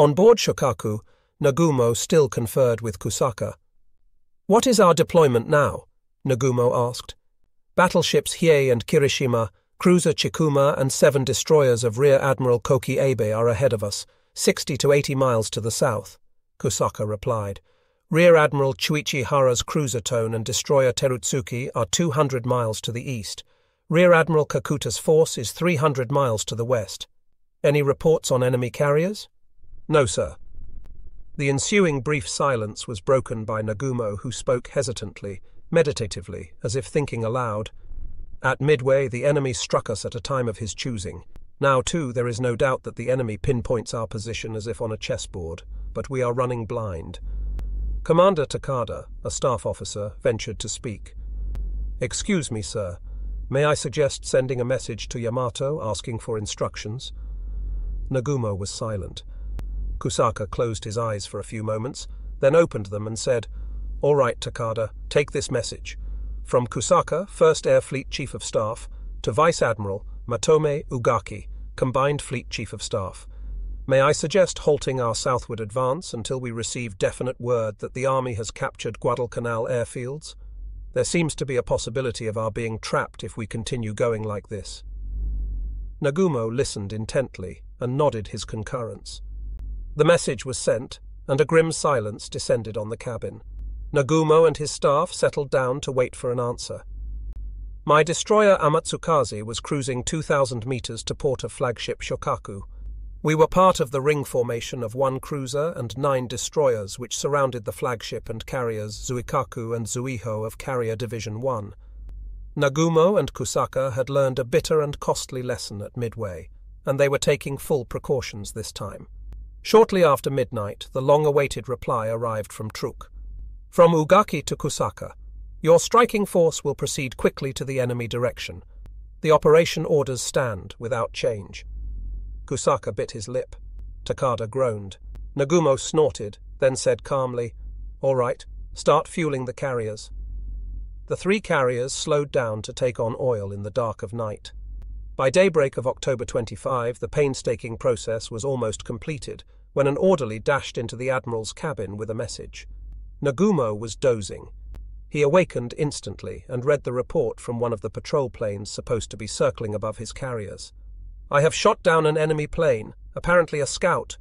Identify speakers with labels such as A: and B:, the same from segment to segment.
A: On board Shokaku, Nagumo still conferred with Kusaka. What is our deployment now? Nagumo asked. Battleships Hiei and Kirishima, cruiser Chikuma, and seven destroyers of Rear Admiral Koki Abe are ahead of us, 60 to 80 miles to the south, Kusaka replied. Rear Admiral Chuichi Hara's cruiser Tone and destroyer Terutsuki are 200 miles to the east. Rear Admiral Kakuta's force is 300 miles to the west. Any reports on enemy carriers? No, sir. The ensuing brief silence was broken by Nagumo, who spoke hesitantly, meditatively, as if thinking aloud. At Midway, the enemy struck us at a time of his choosing. Now, too, there is no doubt that the enemy pinpoints our position as if on a chessboard, but we are running blind. Commander Takada, a staff officer, ventured to speak. Excuse me, sir. May I suggest sending a message to Yamato asking for instructions? Nagumo was silent. Kusaka closed his eyes for a few moments, then opened them and said, All right, Takada, take this message. From Kusaka, 1st Air Fleet Chief of Staff, to Vice Admiral Matome Ugaki, Combined Fleet Chief of Staff. May I suggest halting our southward advance until we receive definite word that the Army has captured Guadalcanal airfields? There seems to be a possibility of our being trapped if we continue going like this. Nagumo listened intently and nodded his concurrence. The message was sent, and a grim silence descended on the cabin. Nagumo and his staff settled down to wait for an answer. My destroyer Amatsukaze was cruising 2,000 meters to port of flagship Shokaku. We were part of the ring formation of one cruiser and nine destroyers which surrounded the flagship and carriers Zuikaku and Zuiho of Carrier Division 1. Nagumo and Kusaka had learned a bitter and costly lesson at Midway, and they were taking full precautions this time. Shortly after midnight, the long awaited reply arrived from Truk. From Ugaki to Kusaka, your striking force will proceed quickly to the enemy direction. The operation orders stand without change. Kusaka bit his lip. Takada groaned. Nagumo snorted, then said calmly, All right, start fueling the carriers. The three carriers slowed down to take on oil in the dark of night. By daybreak of October 25, the painstaking process was almost completed when an orderly dashed into the Admiral's cabin with a message. Nagumo was dozing. He awakened instantly and read the report from one of the patrol planes supposed to be circling above his carriers. I have shot down an enemy plane, apparently a scout.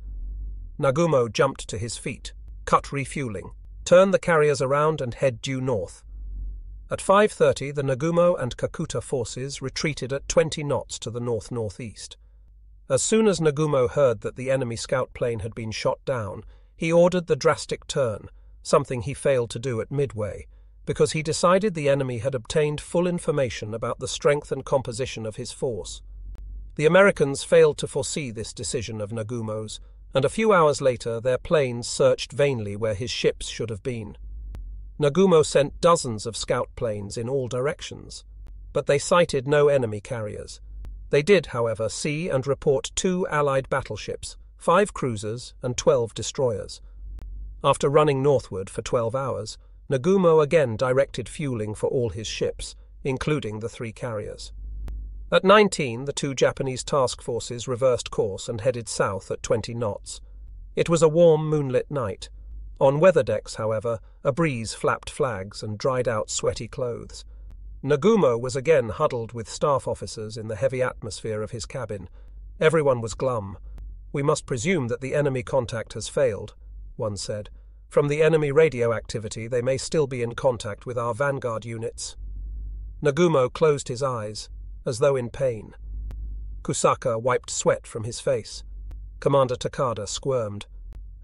A: Nagumo jumped to his feet, cut refueling, turn the carriers around and head due north. At 5.30, the Nagumo and Kakuta forces retreated at 20 knots to the north-northeast. As soon as Nagumo heard that the enemy scout plane had been shot down, he ordered the drastic turn, something he failed to do at Midway, because he decided the enemy had obtained full information about the strength and composition of his force. The Americans failed to foresee this decision of Nagumo's, and a few hours later their planes searched vainly where his ships should have been. Nagumo sent dozens of scout planes in all directions, but they sighted no enemy carriers. They did, however, see and report two Allied battleships, five cruisers, and twelve destroyers. After running northward for twelve hours, Nagumo again directed fueling for all his ships, including the three carriers. At 19, the two Japanese task forces reversed course and headed south at 20 knots. It was a warm moonlit night, on weather decks, however, a breeze flapped flags and dried out sweaty clothes. Nagumo was again huddled with staff officers in the heavy atmosphere of his cabin. Everyone was glum. We must presume that the enemy contact has failed, one said. From the enemy radio activity, they may still be in contact with our vanguard units. Nagumo closed his eyes, as though in pain. Kusaka wiped sweat from his face. Commander Takada squirmed.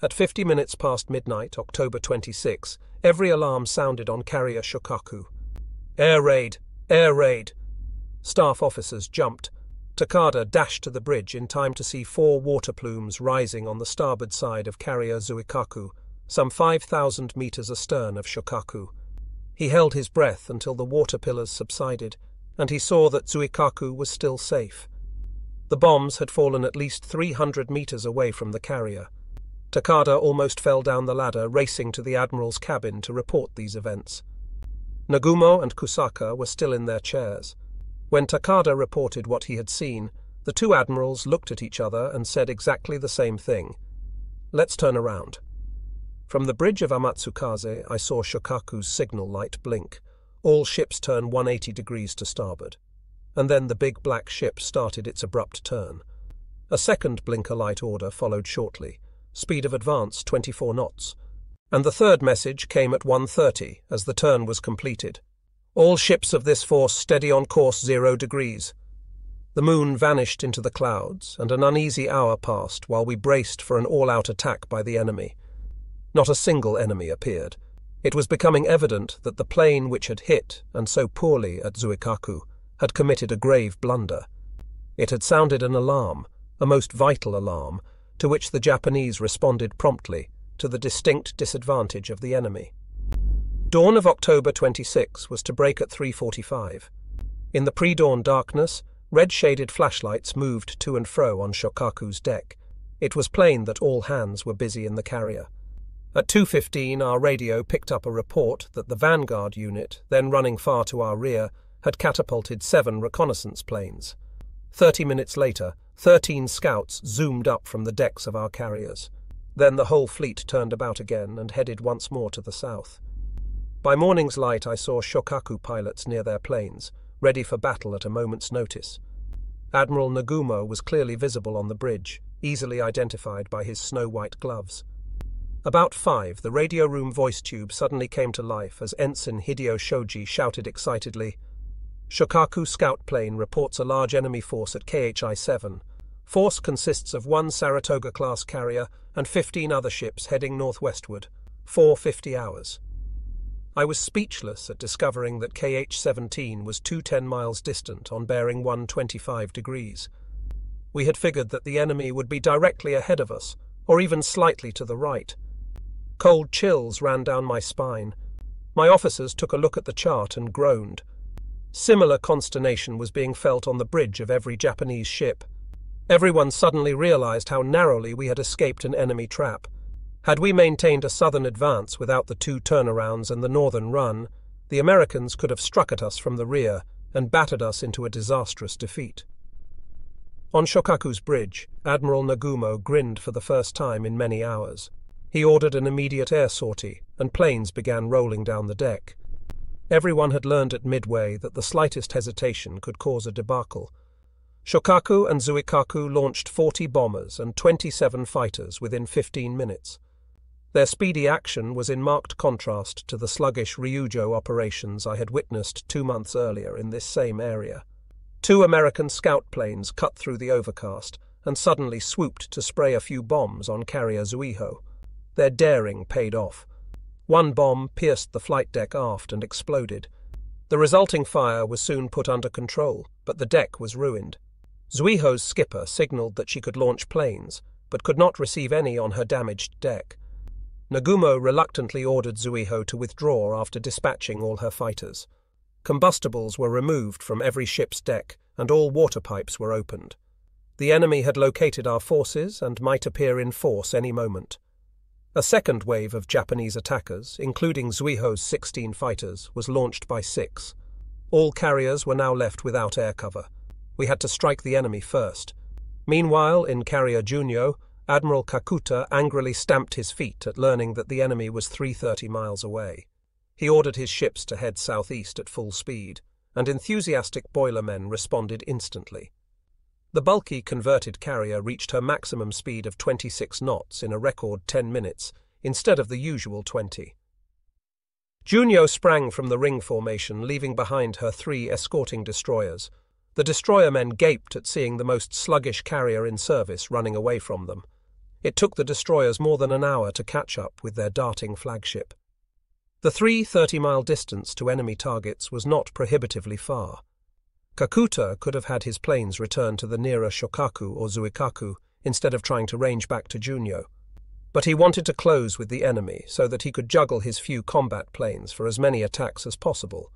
A: At 50 minutes past midnight, October 26, every alarm sounded on carrier Shokaku. Air raid! Air raid! Staff officers jumped. Takada dashed to the bridge in time to see four water plumes rising on the starboard side of carrier Zuikaku, some 5,000 meters astern of Shokaku. He held his breath until the water pillars subsided, and he saw that Zuikaku was still safe. The bombs had fallen at least 300 meters away from the carrier. Takada almost fell down the ladder, racing to the Admiral's cabin to report these events. Nagumo and Kusaka were still in their chairs. When Takada reported what he had seen, the two admirals looked at each other and said exactly the same thing. Let's turn around. From the bridge of Amatsukaze, I saw Shokaku's signal light blink. All ships turn 180 degrees to starboard. And then the big black ship started its abrupt turn. A second blinker light order followed shortly. Speed of advance 24 knots. And the third message came at 1.30 as the turn was completed. All ships of this force steady on course zero degrees. The moon vanished into the clouds, and an uneasy hour passed while we braced for an all out attack by the enemy. Not a single enemy appeared. It was becoming evident that the plane which had hit, and so poorly, at Zuikaku had committed a grave blunder. It had sounded an alarm, a most vital alarm, to which the Japanese responded promptly, to the distinct disadvantage of the enemy. Dawn of October 26 was to break at 3.45. In the pre-dawn darkness, Red-shaded flashlights moved to and fro on Shokaku's deck. It was plain that all hands were busy in the carrier. At 2.15 our radio picked up a report that the Vanguard unit, then running far to our rear, had catapulted seven reconnaissance planes. Thirty minutes later, thirteen scouts zoomed up from the decks of our carriers. Then the whole fleet turned about again and headed once more to the south. By morning's light I saw Shokaku pilots near their planes, ready for battle at a moment's notice. Admiral Nagumo was clearly visible on the bridge, easily identified by his snow-white gloves. About five, the radio room voice tube suddenly came to life as Ensign Hideo Shoji shouted excitedly, Shokaku scout plane reports a large enemy force at KHI-7. Force consists of one Saratoga-class carrier and 15 other ships heading northwestward. 450 hours. I was speechless at discovering that KH-17 was 210 miles distant on bearing 125 degrees. We had figured that the enemy would be directly ahead of us, or even slightly to the right. Cold chills ran down my spine. My officers took a look at the chart and groaned. Similar consternation was being felt on the bridge of every Japanese ship. Everyone suddenly realized how narrowly we had escaped an enemy trap. Had we maintained a southern advance without the two turnarounds and the northern run, the Americans could have struck at us from the rear and battered us into a disastrous defeat. On Shokaku's bridge, Admiral Nagumo grinned for the first time in many hours. He ordered an immediate air sortie, and planes began rolling down the deck. Everyone had learned at Midway that the slightest hesitation could cause a debacle. Shokaku and Zuikaku launched 40 bombers and 27 fighters within 15 minutes. Their speedy action was in marked contrast to the sluggish Ryujo operations I had witnessed two months earlier in this same area. Two American scout planes cut through the overcast and suddenly swooped to spray a few bombs on carrier Zuiho. Their daring paid off. One bomb pierced the flight deck aft and exploded. The resulting fire was soon put under control, but the deck was ruined. Zuiho's skipper signaled that she could launch planes, but could not receive any on her damaged deck. Nagumo reluctantly ordered Zuiho to withdraw after dispatching all her fighters. Combustibles were removed from every ship's deck, and all water pipes were opened. The enemy had located our forces and might appear in force any moment. A second wave of Japanese attackers, including Zuiho's 16 fighters, was launched by six. All carriers were now left without air cover. We had to strike the enemy first. Meanwhile, in Carrier Junyo, Admiral Kakuta angrily stamped his feet at learning that the enemy was 330 miles away. He ordered his ships to head southeast at full speed, and enthusiastic boilermen responded instantly. The bulky converted carrier reached her maximum speed of 26 knots in a record 10 minutes, instead of the usual 20. Junyo sprang from the ring formation, leaving behind her three escorting destroyers. The destroyer men gaped at seeing the most sluggish carrier in service running away from them. It took the destroyers more than an hour to catch up with their darting flagship. The three 30 mile distance to enemy targets was not prohibitively far. Kakuta could have had his planes return to the nearer Shokaku or Zuikaku instead of trying to range back to Junyo. But he wanted to close with the enemy so that he could juggle his few combat planes for as many attacks as possible.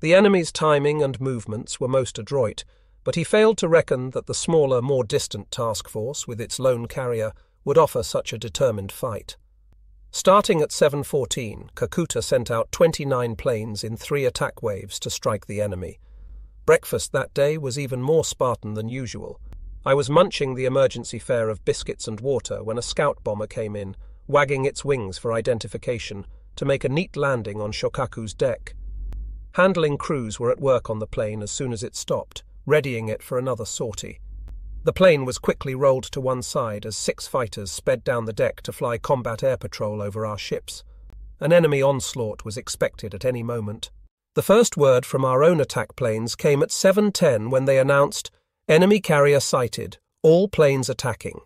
A: The enemy's timing and movements were most adroit, but he failed to reckon that the smaller, more distant task force, with its lone carrier, would offer such a determined fight. Starting at 7.14, Kakuta sent out 29 planes in three attack waves to strike the enemy. Breakfast that day was even more Spartan than usual. I was munching the emergency fare of biscuits and water when a scout bomber came in, wagging its wings for identification, to make a neat landing on Shokaku's deck. Handling crews were at work on the plane as soon as it stopped, readying it for another sortie. The plane was quickly rolled to one side as six fighters sped down the deck to fly combat air patrol over our ships. An enemy onslaught was expected at any moment. The first word from our own attack planes came at 7.10 when they announced, Enemy carrier sighted, all planes attacking.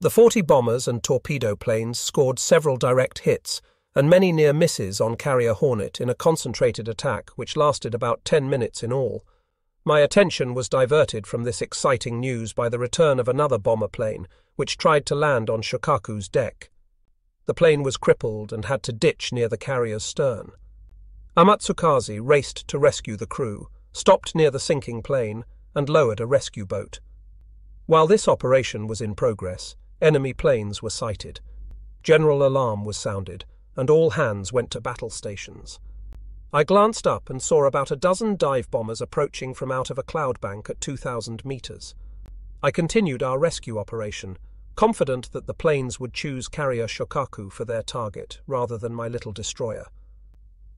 A: The 40 bombers and torpedo planes scored several direct hits and many near misses on Carrier Hornet in a concentrated attack which lasted about 10 minutes in all. My attention was diverted from this exciting news by the return of another bomber plane, which tried to land on Shokaku's deck. The plane was crippled and had to ditch near the carrier's stern. Amatsukaze raced to rescue the crew, stopped near the sinking plane, and lowered a rescue boat. While this operation was in progress, enemy planes were sighted. General alarm was sounded, and all hands went to battle stations. I glanced up and saw about a dozen dive bombers approaching from out of a cloud bank at 2,000 meters. I continued our rescue operation, confident that the planes would choose carrier Shokaku for their target rather than my little destroyer.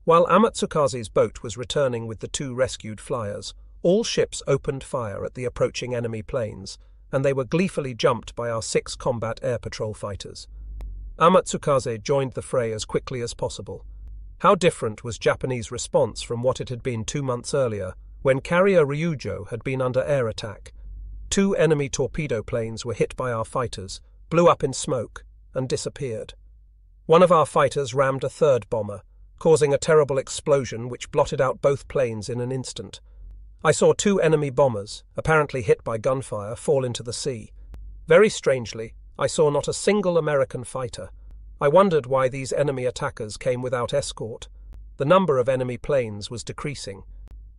A: While Amatsukaze's boat was returning with the two rescued flyers, all ships opened fire at the approaching enemy planes, and they were gleefully jumped by our six combat air patrol fighters. Amatsukaze joined the fray as quickly as possible. How different was Japanese response from what it had been two months earlier, when carrier Ryujo had been under air attack. Two enemy torpedo planes were hit by our fighters, blew up in smoke, and disappeared. One of our fighters rammed a third bomber, causing a terrible explosion which blotted out both planes in an instant. I saw two enemy bombers, apparently hit by gunfire, fall into the sea. Very strangely, I saw not a single American fighter. I wondered why these enemy attackers came without escort. The number of enemy planes was decreasing.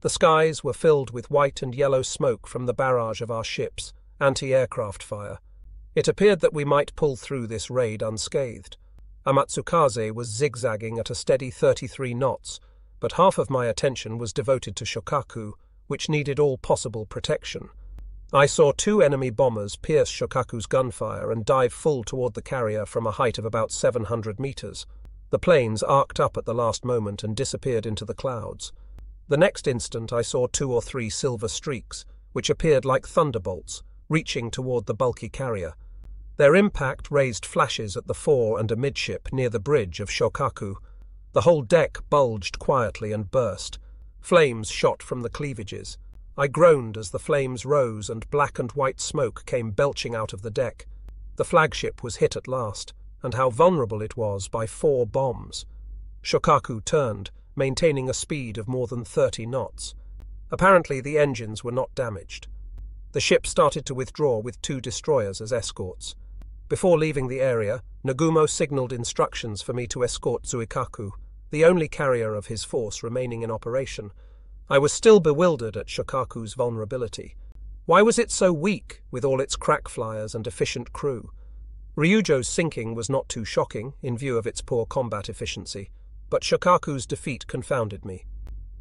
A: The skies were filled with white and yellow smoke from the barrage of our ships, anti aircraft fire. It appeared that we might pull through this raid unscathed. Amatsukaze was zigzagging at a steady 33 knots, but half of my attention was devoted to Shokaku, which needed all possible protection. I saw two enemy bombers pierce Shokaku's gunfire and dive full toward the carrier from a height of about 700 meters. The planes arced up at the last moment and disappeared into the clouds. The next instant I saw two or three silver streaks, which appeared like thunderbolts, reaching toward the bulky carrier. Their impact raised flashes at the fore and amidship near the bridge of Shokaku. The whole deck bulged quietly and burst. Flames shot from the cleavages. I groaned as the flames rose and black and white smoke came belching out of the deck. The flagship was hit at last, and how vulnerable it was by four bombs. Shokaku turned, maintaining a speed of more than 30 knots. Apparently, the engines were not damaged. The ship started to withdraw with two destroyers as escorts. Before leaving the area, Nagumo signaled instructions for me to escort Zuikaku the only carrier of his force remaining in operation. I was still bewildered at Shokaku's vulnerability. Why was it so weak, with all its crack flyers and efficient crew? Ryujo's sinking was not too shocking, in view of its poor combat efficiency, but Shokaku's defeat confounded me.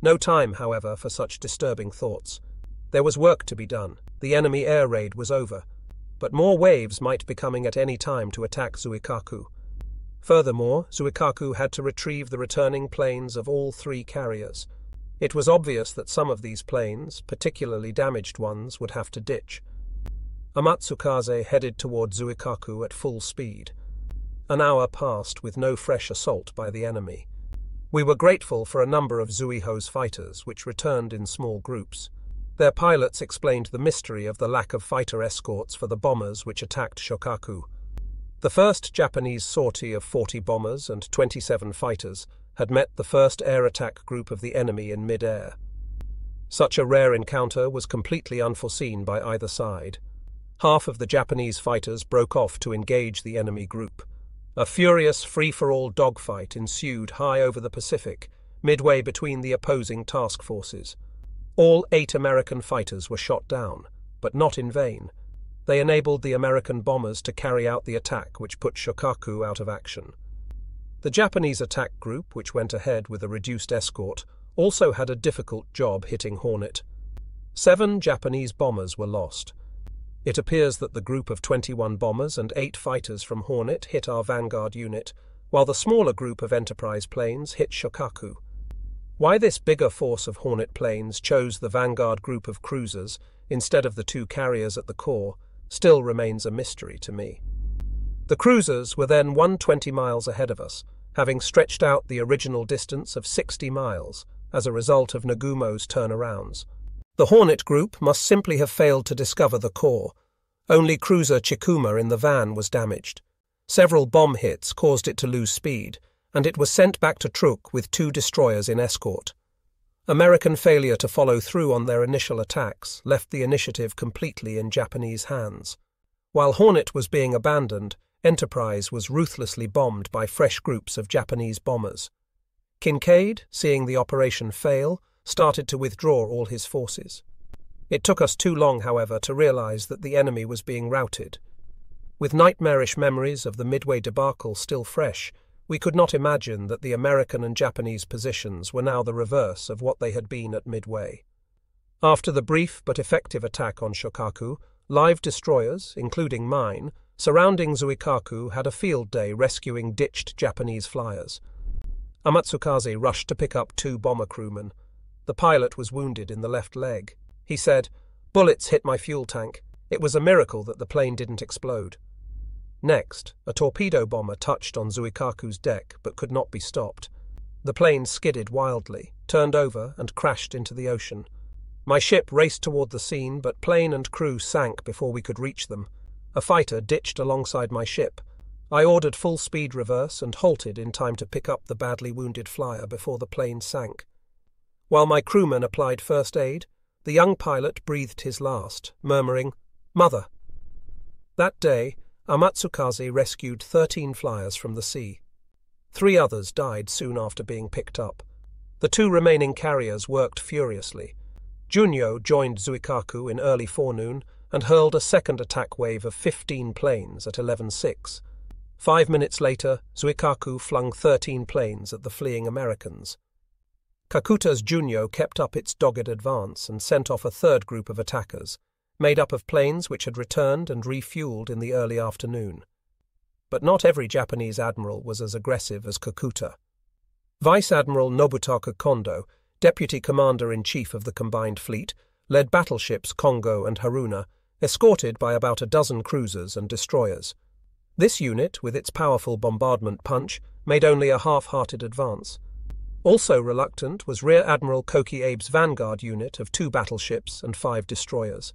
A: No time, however, for such disturbing thoughts. There was work to be done. The enemy air raid was over, but more waves might be coming at any time to attack Zuikaku. Furthermore, Zuikaku had to retrieve the returning planes of all three carriers. It was obvious that some of these planes, particularly damaged ones, would have to ditch. Amatsukaze headed toward Zuikaku at full speed. An hour passed with no fresh assault by the enemy. We were grateful for a number of Zuiho's fighters, which returned in small groups. Their pilots explained the mystery of the lack of fighter escorts for the bombers which attacked Shokaku. The first Japanese sortie of 40 bombers and 27 fighters had met the first air attack group of the enemy in mid-air. Such a rare encounter was completely unforeseen by either side. Half of the Japanese fighters broke off to engage the enemy group. A furious free-for-all dogfight ensued high over the Pacific, midway between the opposing task forces. All eight American fighters were shot down, but not in vain. They enabled the American bombers to carry out the attack which put Shokaku out of action. The Japanese attack group, which went ahead with a reduced escort, also had a difficult job hitting Hornet. Seven Japanese bombers were lost. It appears that the group of 21 bombers and 8 fighters from Hornet hit our vanguard unit, while the smaller group of Enterprise planes hit Shokaku. Why this bigger force of Hornet planes chose the vanguard group of cruisers instead of the two carriers at the core still remains a mystery to me. The cruisers were then 120 miles ahead of us, having stretched out the original distance of 60 miles as a result of Nagumo's turnarounds. The Hornet group must simply have failed to discover the core. Only cruiser Chikuma in the van was damaged. Several bomb hits caused it to lose speed, and it was sent back to Truk with two destroyers in escort. American failure to follow through on their initial attacks left the initiative completely in Japanese hands. While Hornet was being abandoned, Enterprise was ruthlessly bombed by fresh groups of Japanese bombers. Kinkaid, seeing the operation fail, started to withdraw all his forces. It took us too long, however, to realize that the enemy was being routed. With nightmarish memories of the Midway debacle still fresh, we could not imagine that the American and Japanese positions were now the reverse of what they had been at Midway. After the brief but effective attack on Shokaku, live destroyers, including mine, surrounding Zuikaku had a field day rescuing ditched Japanese flyers. Amatsukaze rushed to pick up two bomber crewmen. The pilot was wounded in the left leg. He said, Bullets hit my fuel tank. It was a miracle that the plane didn't explode. Next, a torpedo bomber touched on Zuikaku's deck but could not be stopped. The plane skidded wildly, turned over, and crashed into the ocean. My ship raced toward the scene, but plane and crew sank before we could reach them. A fighter ditched alongside my ship. I ordered full speed reverse and halted in time to pick up the badly wounded flyer before the plane sank. While my crewmen applied first aid, the young pilot breathed his last, murmuring, Mother. That day, Amatsukaze rescued 13 flyers from the sea. Three others died soon after being picked up. The two remaining carriers worked furiously. Junyo joined Zuikaku in early forenoon and hurled a second attack wave of 15 planes at 11.6. Five minutes later, Zuikaku flung 13 planes at the fleeing Americans. Kakuta's Junyo kept up its dogged advance and sent off a third group of attackers, made up of planes which had returned and refueled in the early afternoon. But not every Japanese admiral was as aggressive as Kakuta. Vice Admiral Nobutaka Kondo, deputy commander in chief of the combined fleet, led battleships Kongo and Haruna, escorted by about a dozen cruisers and destroyers. This unit, with its powerful bombardment punch, made only a half hearted advance. Also reluctant was Rear Admiral Koki Abe's vanguard unit of two battleships and five destroyers.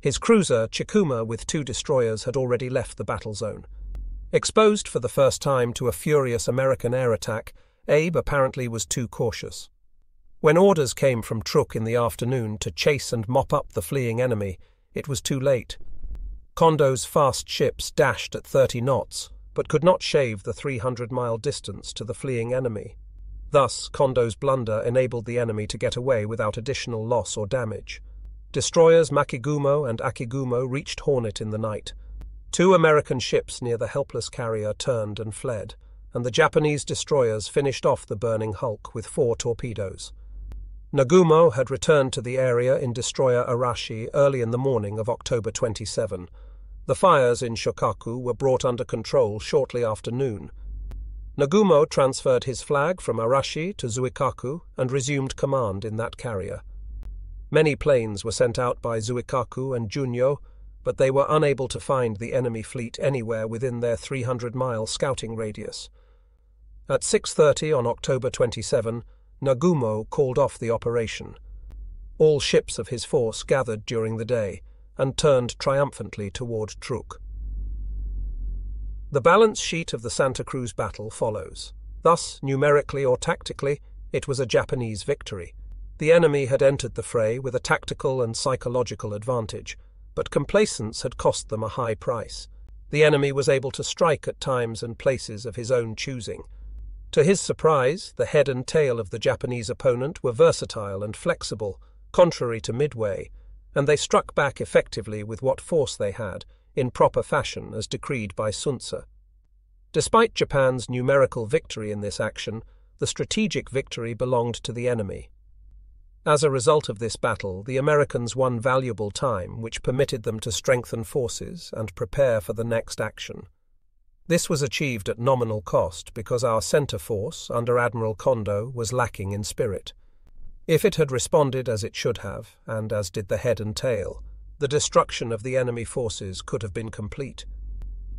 A: His cruiser, Chikuma, with two destroyers, had already left the battle zone. Exposed for the first time to a furious American air attack, Abe apparently was too cautious. When orders came from Truk in the afternoon to chase and mop up the fleeing enemy, it was too late. Kondo's fast ships dashed at 30 knots, but could not shave the 300 mile distance to the fleeing enemy. Thus, Kondo's blunder enabled the enemy to get away without additional loss or damage. Destroyers Makigumo and Akigumo reached Hornet in the night. Two American ships near the helpless carrier turned and fled, and the Japanese destroyers finished off the burning hulk with four torpedoes. Nagumo had returned to the area in destroyer Arashi early in the morning of October 27. The fires in Shokaku were brought under control shortly after noon. Nagumo transferred his flag from Arashi to Zuikaku and resumed command in that carrier. Many planes were sent out by Zuikaku and Junyo, but they were unable to find the enemy fleet anywhere within their 300-mile scouting radius. At 6.30 on October 27, Nagumo called off the operation. All ships of his force gathered during the day and turned triumphantly toward Truk. The balance sheet of the Santa Cruz battle follows. Thus, numerically or tactically, it was a Japanese victory. The enemy had entered the fray with a tactical and psychological advantage, but complacence had cost them a high price. The enemy was able to strike at times and places of his own choosing. To his surprise, the head and tail of the Japanese opponent were versatile and flexible, contrary to Midway, and they struck back effectively with what force they had, in proper fashion as decreed by Sun Tzu. Despite Japan's numerical victory in this action, the strategic victory belonged to the enemy. As a result of this battle, the Americans won valuable time, which permitted them to strengthen forces and prepare for the next action. This was achieved at nominal cost because our centre force, under Admiral Kondo, was lacking in spirit. If it had responded as it should have, and as did the head and tail, the destruction of the enemy forces could have been complete.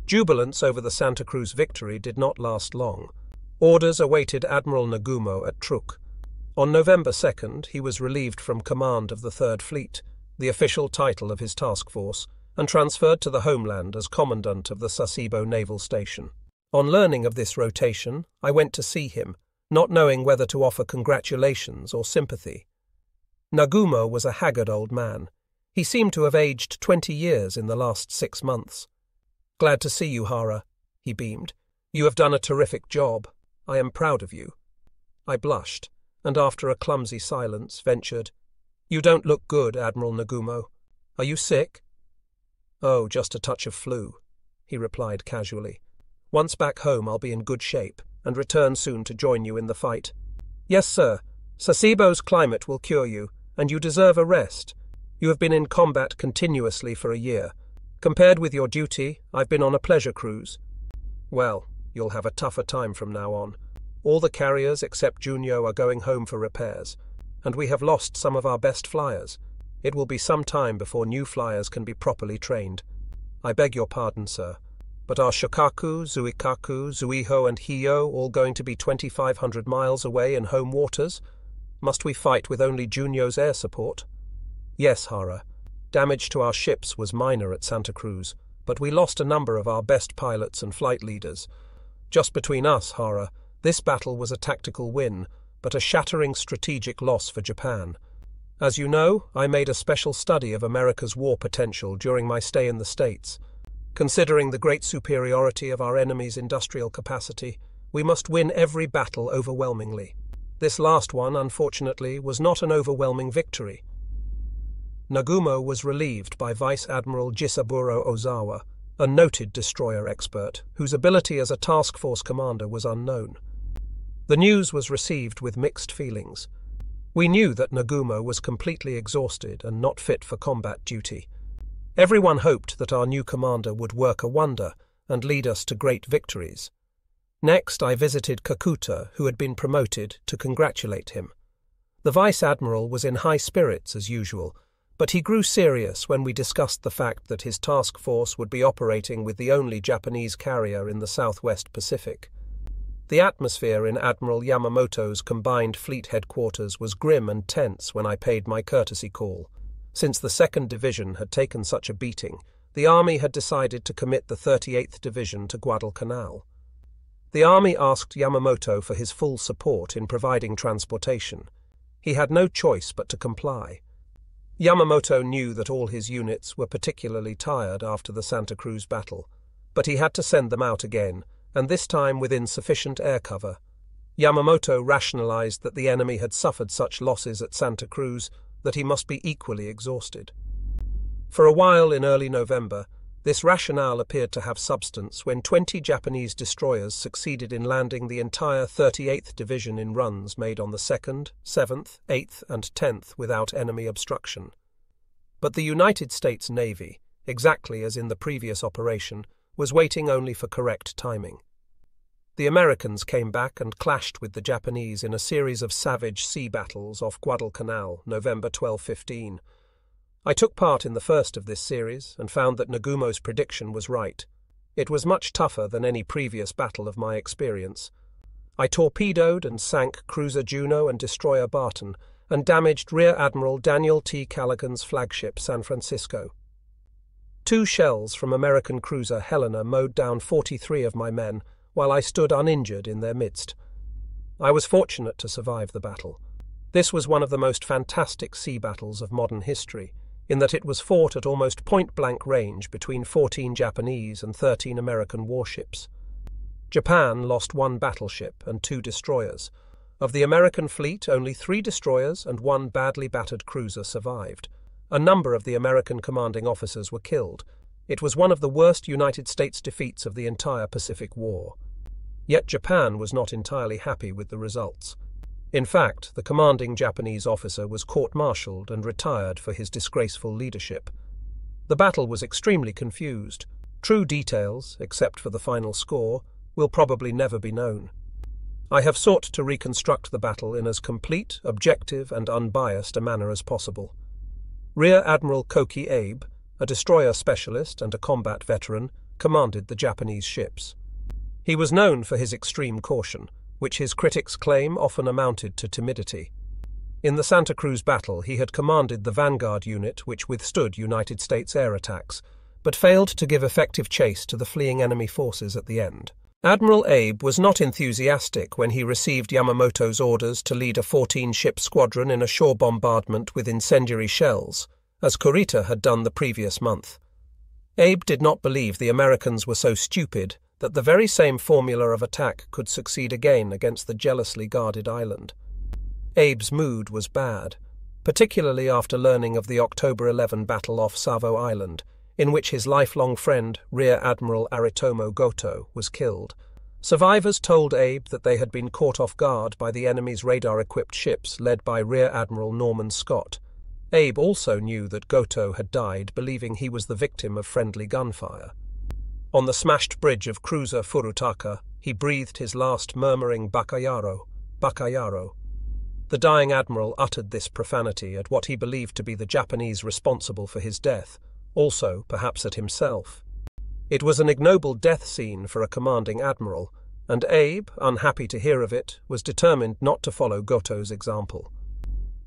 A: Jubilance over the Santa Cruz victory did not last long. Orders awaited Admiral Nagumo at Truk. On November 2nd, he was relieved from command of the Third Fleet, the official title of his task force, and transferred to the homeland as Commandant of the Sasebo Naval Station. On learning of this rotation, I went to see him, not knowing whether to offer congratulations or sympathy. Nagumo was a haggard old man. He seemed to have aged twenty years in the last six months. Glad to see you, Hara, he beamed. You have done a terrific job. I am proud of you. I blushed, and after a clumsy silence ventured, You don't look good, Admiral Nagumo. Are you sick? Oh, just a touch of flu, he replied casually. Once back home, I'll be in good shape and return soon to join you in the fight. Yes, sir. Sasebo's climate will cure you, and you deserve a rest. You have been in combat continuously for a year. Compared with your duty, I've been on a pleasure cruise. Well, you'll have a tougher time from now on. All the carriers except Junyo are going home for repairs, and we have lost some of our best flyers. It will be some time before new flyers can be properly trained. I beg your pardon, sir, but are Shokaku, Zuikaku, Zuiho, and Hiyo all going to be 2,500 miles away in home waters? Must we fight with only Junyo's air support? Yes, Hara. Damage to our ships was minor at Santa Cruz, but we lost a number of our best pilots and flight leaders. Just between us, Hara, this battle was a tactical win, but a shattering strategic loss for Japan. As you know, I made a special study of America's war potential during my stay in the States. Considering the great superiority of our enemy's industrial capacity, we must win every battle overwhelmingly. This last one, unfortunately, was not an overwhelming victory. Nagumo was relieved by Vice Admiral Jisaburo Ozawa, a noted destroyer expert, whose ability as a task force commander was unknown. The news was received with mixed feelings. We knew that Nagumo was completely exhausted and not fit for combat duty. Everyone hoped that our new commander would work a wonder and lead us to great victories. Next, I visited Kakuta, who had been promoted, to congratulate him. The Vice Admiral was in high spirits as usual but he grew serious when we discussed the fact that his task force would be operating with the only Japanese carrier in the southwest Pacific. The atmosphere in Admiral Yamamoto's combined fleet headquarters was grim and tense when I paid my courtesy call. Since the 2nd Division had taken such a beating, the Army had decided to commit the 38th Division to Guadalcanal. The Army asked Yamamoto for his full support in providing transportation. He had no choice but to comply. Yamamoto knew that all his units were particularly tired after the Santa Cruz battle, but he had to send them out again, and this time within sufficient air cover. Yamamoto rationalized that the enemy had suffered such losses at Santa Cruz that he must be equally exhausted. For a while in early November, this rationale appeared to have substance when 20 Japanese destroyers succeeded in landing the entire 38th Division in runs made on the 2nd, 7th, 8th, and 10th without enemy obstruction. But the United States Navy, exactly as in the previous operation, was waiting only for correct timing. The Americans came back and clashed with the Japanese in a series of savage sea battles off Guadalcanal, November 1215. I took part in the first of this series and found that Nagumo's prediction was right. It was much tougher than any previous battle of my experience. I torpedoed and sank cruiser Juneau and destroyer Barton, and damaged Rear Admiral Daniel T. Callaghan's flagship San Francisco. Two shells from American cruiser Helena mowed down 43 of my men, while I stood uninjured in their midst. I was fortunate to survive the battle. This was one of the most fantastic sea battles of modern history in that it was fought at almost point blank range between 14 Japanese and 13 American warships. Japan lost one battleship and two destroyers. Of the American fleet, only three destroyers and one badly battered cruiser survived. A number of the American commanding officers were killed. It was one of the worst United States defeats of the entire Pacific War. Yet Japan was not entirely happy with the results. In fact, the commanding Japanese officer was court martialed and retired for his disgraceful leadership. The battle was extremely confused. True details, except for the final score, will probably never be known. I have sought to reconstruct the battle in as complete, objective, and unbiased a manner as possible. Rear Admiral Koki Abe, a destroyer specialist and a combat veteran, commanded the Japanese ships. He was known for his extreme caution, which his critics claim often amounted to timidity. In the Santa Cruz battle, he had commanded the Vanguard unit which withstood United States air attacks, but failed to give effective chase to the fleeing enemy forces at the end. Admiral Abe was not enthusiastic when he received Yamamoto's orders to lead a 14 ship squadron in a shore bombardment with incendiary shells, as Kurita had done the previous month. Abe did not believe the Americans were so stupid that the very same formula of attack could succeed again against the jealously guarded island. Abe's mood was bad, particularly after learning of the October 11 battle off Savo Island in which his lifelong friend, Rear Admiral Aritomo Goto, was killed. Survivors told Abe that they had been caught off guard by the enemy's radar equipped ships led by Rear Admiral Norman Scott. Abe also knew that Goto had died, believing he was the victim of friendly gunfire. On the smashed bridge of cruiser Furutaka, he breathed his last murmuring Bakayaro, Bakayaro. The dying admiral uttered this profanity at what he believed to be the Japanese responsible for his death, also perhaps at himself. It was an ignoble death scene for a commanding admiral, and Abe, unhappy to hear of it, was determined not to follow Goto's example.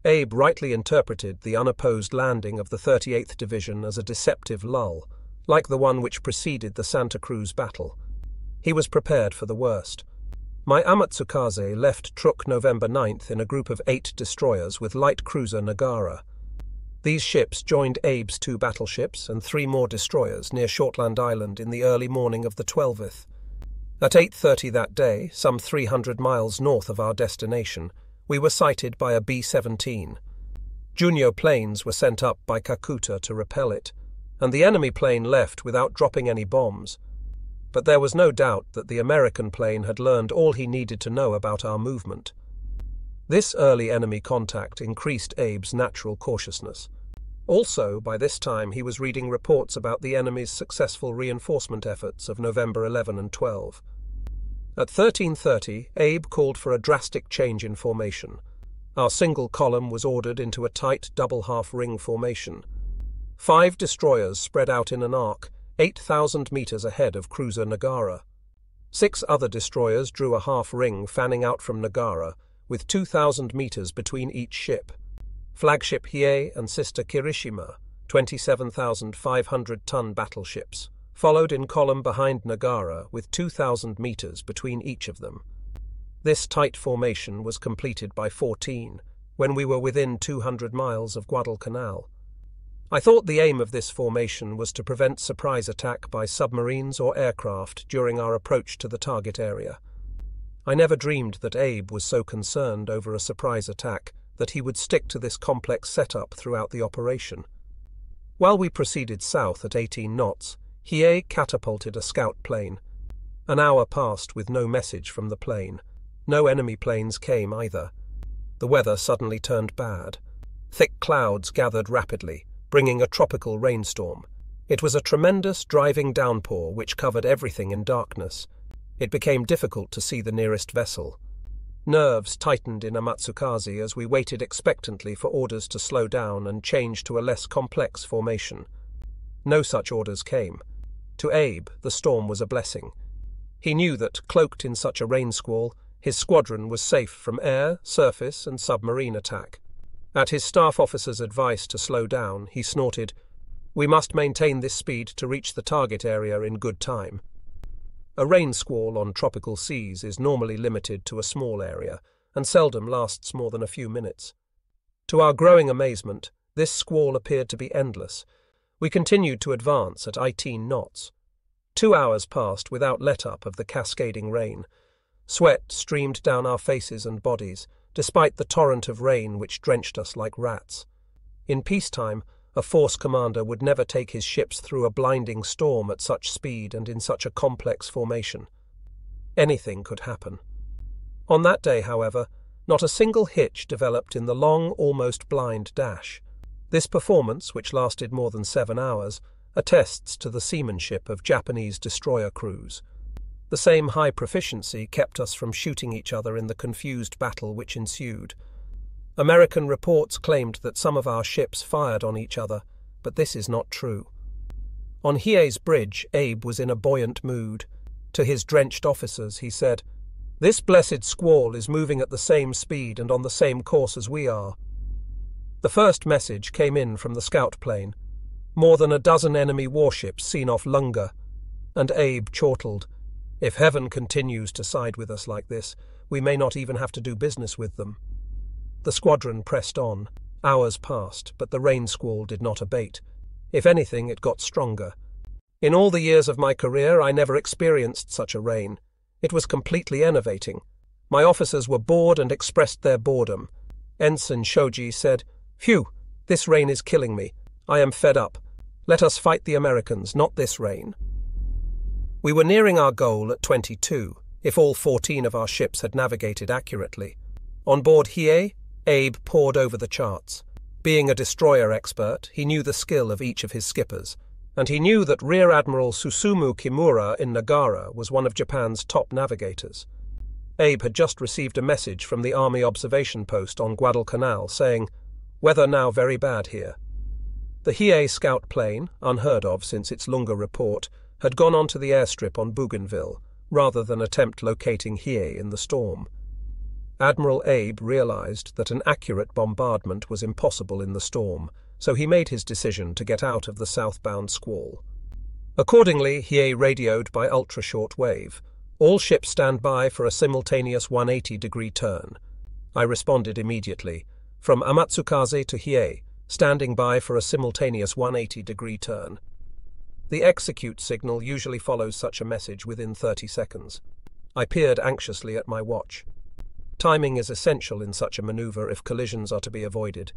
A: Abe rightly interpreted the unopposed landing of the 38th Division as a deceptive lull, like the one which preceded the Santa Cruz battle. He was prepared for the worst. My Amatsukaze left Truk November 9th in a group of eight destroyers with light cruiser Nagara, these ships joined Abe's two battleships and three more destroyers near Shortland Island in the early morning of the 12th. At 8.30 that day, some 300 miles north of our destination, we were sighted by a B-17. Junyo planes were sent up by Kakuta to repel it, and the enemy plane left without dropping any bombs. But there was no doubt that the American plane had learned all he needed to know about our movement. This early enemy contact increased Abe's natural cautiousness. Also, by this time, he was reading reports about the enemy's successful reinforcement efforts of November 11 and 12. At 13.30, Abe called for a drastic change in formation. Our single column was ordered into a tight double half ring formation. Five destroyers spread out in an arc, 8,000 meters ahead of cruiser Nagara. Six other destroyers drew a half ring fanning out from Nagara, with 2,000 meters between each ship. Flagship Hiei and sister Kirishima, 27,500 ton battleships, followed in column behind Nagara with 2,000 meters between each of them. This tight formation was completed by 14 when we were within 200 miles of Guadalcanal. I thought the aim of this formation was to prevent surprise attack by submarines or aircraft during our approach to the target area. I never dreamed that Abe was so concerned over a surprise attack that he would stick to this complex setup throughout the operation. While we proceeded south at 18 knots, Hiei catapulted a scout plane. An hour passed with no message from the plane. No enemy planes came either. The weather suddenly turned bad. Thick clouds gathered rapidly, bringing a tropical rainstorm. It was a tremendous driving downpour which covered everything in darkness. It became difficult to see the nearest vessel. Nerves tightened in Amatsukaze as we waited expectantly for orders to slow down and change to a less complex formation. No such orders came. To Abe, the storm was a blessing. He knew that, cloaked in such a rain squall, his squadron was safe from air, surface, and submarine attack. At his staff officer's advice to slow down, he snorted, We must maintain this speed to reach the target area in good time. A rain squall on tropical seas is normally limited to a small area and seldom lasts more than a few minutes. To our growing amazement, this squall appeared to be endless. We continued to advance at 18 knots. Two hours passed without let up of the cascading rain. Sweat streamed down our faces and bodies, despite the torrent of rain which drenched us like rats. In peacetime, a force commander would never take his ships through a blinding storm at such speed and in such a complex formation. Anything could happen. On that day, however, Not a single hitch developed in the long, almost blind dash. This performance, which lasted more than seven hours, attests to the seamanship of Japanese destroyer crews. The same high proficiency kept us from shooting each other in the confused battle which ensued. American reports claimed that some of our ships fired on each other, but this is not true. On Hiei's bridge, Abe was in a buoyant mood. To his drenched officers, he said, This blessed squall is moving at the same speed and on the same course as we are. The first message came in from the scout plane. More than a dozen enemy warships seen off Lunga. And Abe chortled, If heaven continues to side with us like this, we may not even have to do business with them. The squadron pressed on. Hours passed, but the rain squall did not abate. If anything, it got stronger. In all the years of my career, I never experienced such a rain. It was completely enervating. My officers were bored and expressed their boredom. Ensign Shoji said, Phew, this rain is killing me. I am fed up. Let us fight the Americans, not this rain. We were nearing our goal at 22, if all 14 of our ships had navigated accurately. On board Hiei, Abe pored over the charts. Being a destroyer expert, he knew the skill of each of his skippers, and he knew that Rear Admiral Susumu Kimura in Nagara was one of Japan's top navigators. Abe had just received a message from the Army observation post on Guadalcanal saying, Weather now very bad here. The Hiei scout plane, unheard of since its Lunga report, had gone onto the airstrip on Bougainville, rather than attempt locating Hiei in the storm. Admiral Abe realized that an accurate bombardment was impossible in the storm, so he made his decision to get out of the southbound squall. Accordingly, he radioed by ultra-short wave. All ships stand by for a simultaneous 180-degree turn. I responded immediately. From Amatsukaze to Hiei, standing by for a simultaneous 180-degree turn. The execute signal usually follows such a message within 30 seconds. I peered anxiously at my watch. Timing is essential in such a maneuver if collisions are to be avoided.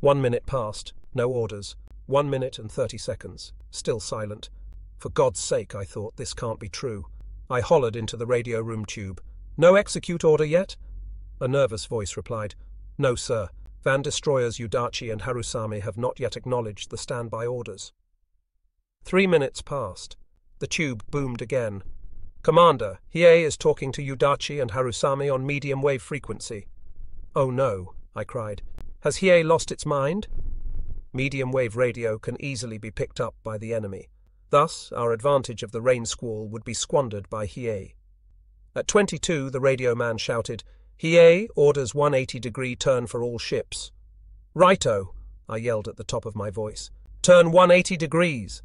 A: One minute passed, no orders. One minute and thirty seconds, still silent. For God's sake, I thought, this can't be true. I hollered into the radio room tube. No execute order yet? A nervous voice replied, No, sir. Van destroyers Yudachi and Harusame have not yet acknowledged the standby orders. Three minutes passed. The tube boomed again, Commander, Hiei is talking to Yudachi and Harusame on medium wave frequency. Oh no, I cried. Has Hiei lost its mind? Medium wave radio can easily be picked up by the enemy. Thus, our advantage of the rain squall would be squandered by Hiei. At 22, the radio man shouted, Hiei orders 180 degree turn for all ships. Righto, I yelled at the top of my voice. Turn 180 degrees.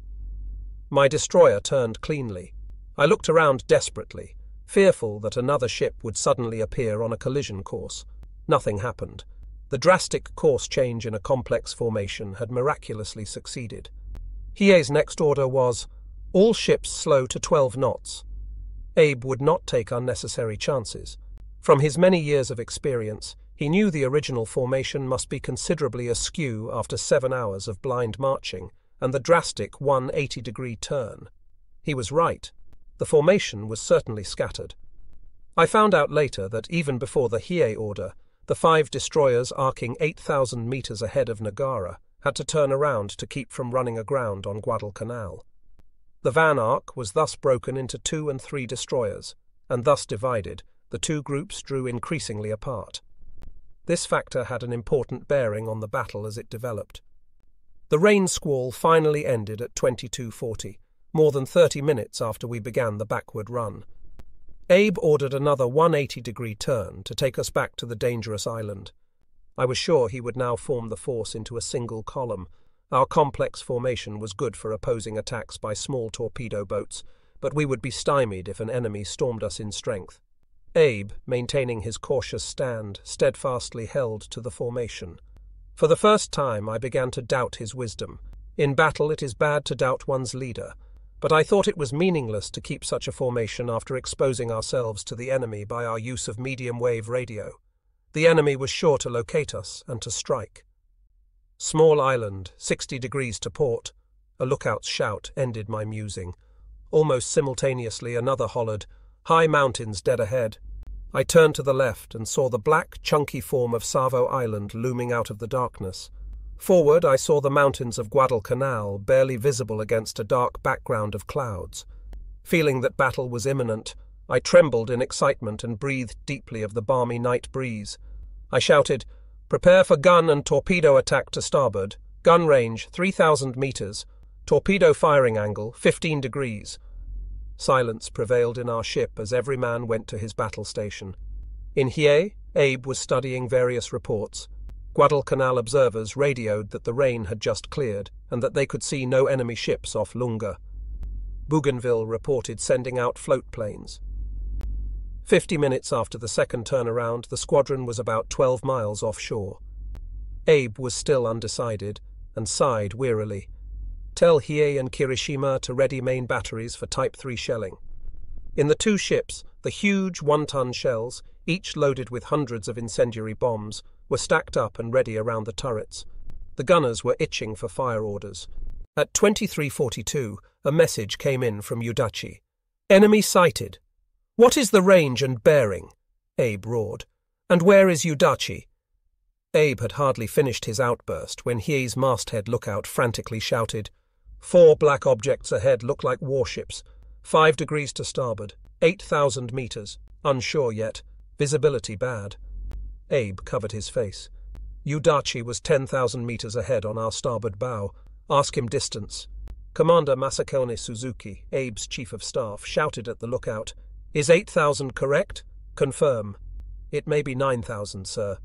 A: My destroyer turned cleanly. I looked around desperately, fearful that another ship would suddenly appear on a collision course. Nothing happened. The drastic course change in a complex formation had miraculously succeeded. Hiei's next order was all ships slow to 12 knots. Abe would not take unnecessary chances. From his many years of experience, he knew the original formation must be considerably askew after seven hours of blind marching and the drastic 180 degree turn. He was right. The formation was certainly scattered. I found out later that even before the Hiei order, the five destroyers arcing 8,000 metres ahead of Nagara had to turn around to keep from running aground on Guadalcanal. The van arc was thus broken into two and three destroyers, and thus divided, the two groups drew increasingly apart. This factor had an important bearing on the battle as it developed. The rain squall finally ended at 2240, more than 30 minutes after we began the backward run. Abe ordered another 180 degree turn to take us back to the dangerous island. I was sure he would now form the force into a single column. Our complex formation was good for opposing attacks by small torpedo boats, but we would be stymied if an enemy stormed us in strength. Abe, maintaining his cautious stand, steadfastly held to the formation. For the first time, I began to doubt his wisdom. In battle, it is bad to doubt one's leader but I thought it was meaningless to keep such a formation after exposing ourselves to the enemy by our use of medium wave radio. The enemy was sure to locate us and to strike. Small island, 60 degrees to port. A lookout's shout ended my musing. Almost simultaneously, another hollered, High mountains dead ahead. I turned to the left and saw the black, chunky form of Savo Island looming out of the darkness. Forward, I saw the mountains of Guadalcanal barely visible against a dark background of clouds. Feeling that battle was imminent, I trembled in excitement and breathed deeply of the balmy night breeze. I shouted, Prepare for gun and torpedo attack to starboard. Gun range 3,000 meters. Torpedo firing angle 15 degrees. Silence prevailed in our ship as every man went to his battle station. In Hiei, Abe was studying various reports. Guadalcanal observers radioed that the rain had just cleared and that they could see no enemy ships off Lunga. Bougainville reported sending out float planes. Fifty minutes after the second turnaround, the squadron was about 12 miles offshore. Abe was still undecided and sighed wearily. Tell Hiei and Kirishima to ready main batteries for Type 3 shelling. In the two ships, the huge one ton shells, each loaded with hundreds of incendiary bombs, were stacked up and ready around the turrets. The gunners were itching for fire orders. At 2342, a message came in from Yudachi. Enemy sighted. What is the range and bearing? Abe roared. And where is Yudachi? Abe had hardly finished his outburst when Hiei's masthead lookout frantically shouted, Four black objects ahead look like warships. Five degrees to starboard. Eight thousand meters. Unsure yet. Visibility bad. Abe covered his face. Yudachi was ten thousand meters ahead on our starboard bow. Ask him distance. Commander Masakone Suzuki, Abe's chief of staff, shouted at the lookout, is 8,000 correct? Confirm. It may be 9,000, sir.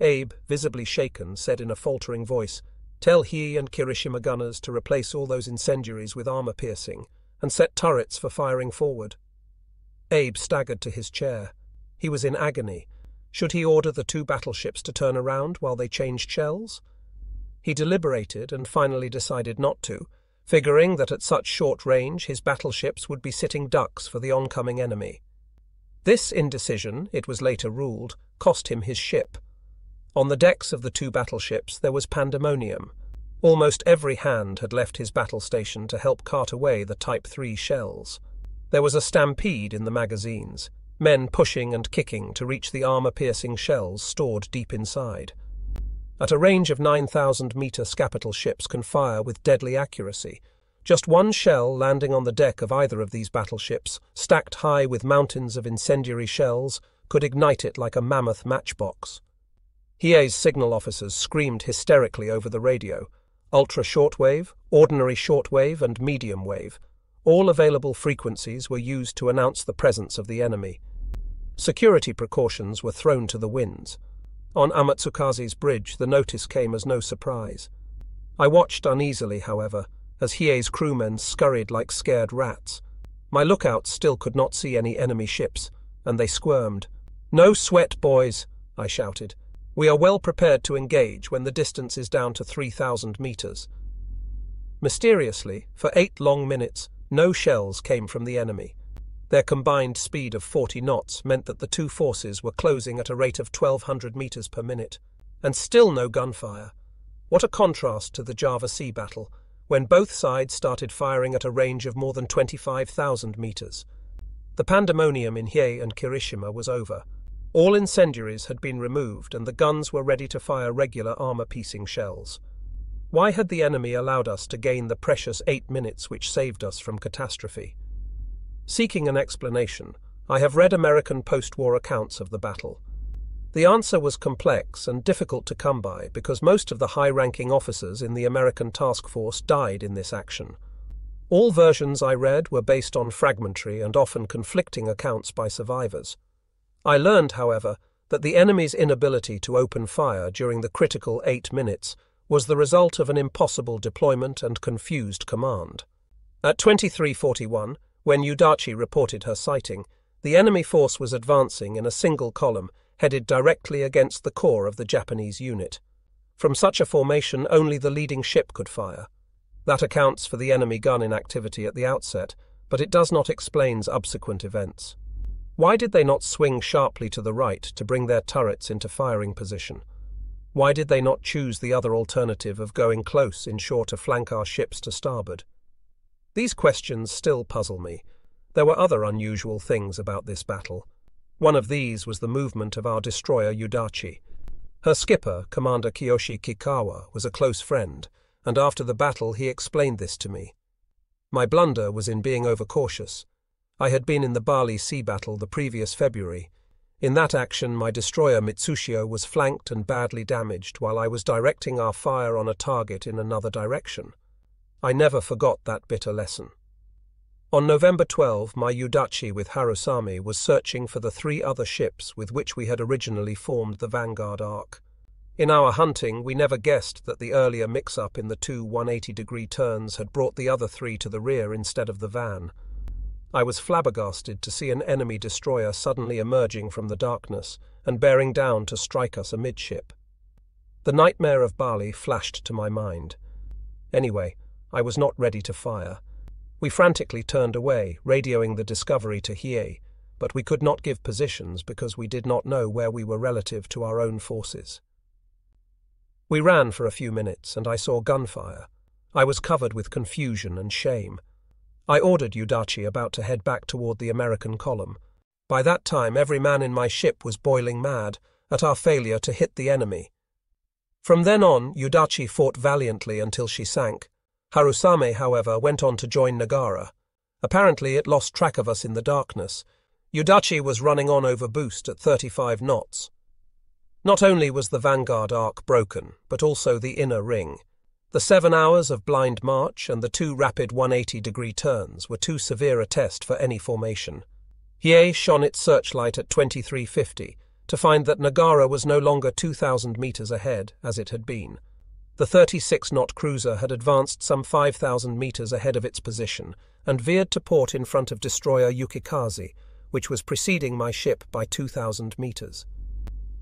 A: Abe, visibly shaken, said in a faltering voice, Tell Hiei and Kirishima gunners to replace all those incendiaries with armor piercing, and set turrets for firing forward. Abe staggered to his chair. He was in agony. Should he order the two battleships to turn around while they changed shells? He deliberated and finally decided not to, figuring that at such short range his battleships would be sitting ducks for the oncoming enemy. This indecision, it was later ruled, cost him his ship. On the decks of the two battleships there was pandemonium. Almost every hand had left his battle station to help cart away the Type 3 shells. There was a stampede in the magazines, men pushing and kicking to reach the armor piercing shells stored deep inside. At a range of 9,000 metre Scapital ships can fire with deadly accuracy. Just one shell landing on the deck of either of these battleships, stacked high with mountains of incendiary shells, could ignite it like a mammoth matchbox. Hiei's signal officers screamed hysterically over the radio. Ultra shortwave, ordinary shortwave, and medium wave. All available frequencies were used to announce the presence of the enemy. Security precautions were thrown to the winds. On Amatsukaze's bridge, the notice came as no surprise. I watched uneasily, however, as Hiei's crewmen scurried like scared rats. My lookouts still could not see any enemy ships, and they squirmed. No sweat, boys, I shouted. We are well prepared to engage when the distance is down to 3,000 meters. Mysteriously, for eight long minutes, no shells came from the enemy. Their combined speed of 40 knots meant that the two forces were closing at a rate of 1,200 metres per minute, and still no gunfire. What a contrast to the Java Sea battle, when both sides started firing at a range of more than 25,000 metres. The pandemonium in Hiei and Kirishima was over. All incendiaries had been removed, and the guns were ready to fire regular armour piecing shells. Why had the enemy allowed us to gain the precious eight minutes which saved us from catastrophe? Seeking an explanation, I have read American post war accounts of the battle. The answer was complex and difficult to come by because most of the high ranking officers in the American task force died in this action. All versions I read were based on fragmentary and often conflicting accounts by survivors. I learned, however, that the enemy's inability to open fire during the critical eight minutes was the result of an impossible deployment and confused command. At 2341, when Yudachi reported her sighting, the enemy force was advancing in a single column, headed directly against the core of the Japanese unit. From such a formation, only the leading ship could fire. That accounts for the enemy gun inactivity at the outset, but it does not explain subsequent events. Why did they not swing sharply to the right to bring their turrets into firing position? Why did they not choose the other alternative of going close in shore to flank our ships to starboard? These questions still puzzle me. There were other unusual things about this battle. One of these was the movement of our destroyer Yudachi. Her skipper, Commander Kiyoshi Kikkawa, was a close friend, and after the battle he explained this to me. My blunder was in being overcautious. I had been in the Bali sea battle the previous February. In that action, my destroyer Michishio was flanked and badly damaged while I was directing our fire on a target in another direction. I never forgot that bitter lesson. On November 12, my Yudachi with Harusame was searching for the three other ships with which we had originally formed the Vanguard arc. In our hunting, we never guessed that the earlier mix up in the two 180 degree turns had brought the other three to the rear instead of the van. I was flabbergasted to see an enemy destroyer suddenly emerging from the darkness and bearing down to strike us amidship. The nightmare of Bali flashed to my mind. Anyway, I was not ready to fire we frantically turned away, radioing the discovery to Hiei, but we could not give positions because we did not know where we were relative to our own forces. We ran for a few minutes, and I saw gunfire. I was covered with confusion and shame. I ordered Yudachi about to head back toward the American column. By that time, every man in my ship was boiling mad at our failure to hit the enemy. From then on, Yudachi fought valiantly until she sank, Harusame, however, went on to join Nagara. Apparently, it lost track of us in the darkness. Yudachi was running on over boost at 35 knots. Not only was the Vanguard arc broken, but also the inner ring. The seven hours of blind march and the two rapid 180 degree turns were too severe a test for any formation. Hiei shone its searchlight at 2350 to find that Nagara was no longer 2,000 metres ahead, as it had been. The 36 knot cruiser had advanced some 5,000 metres ahead of its position and veered to port in front of destroyer Yukikaze, which was preceding my ship by 2,000 metres.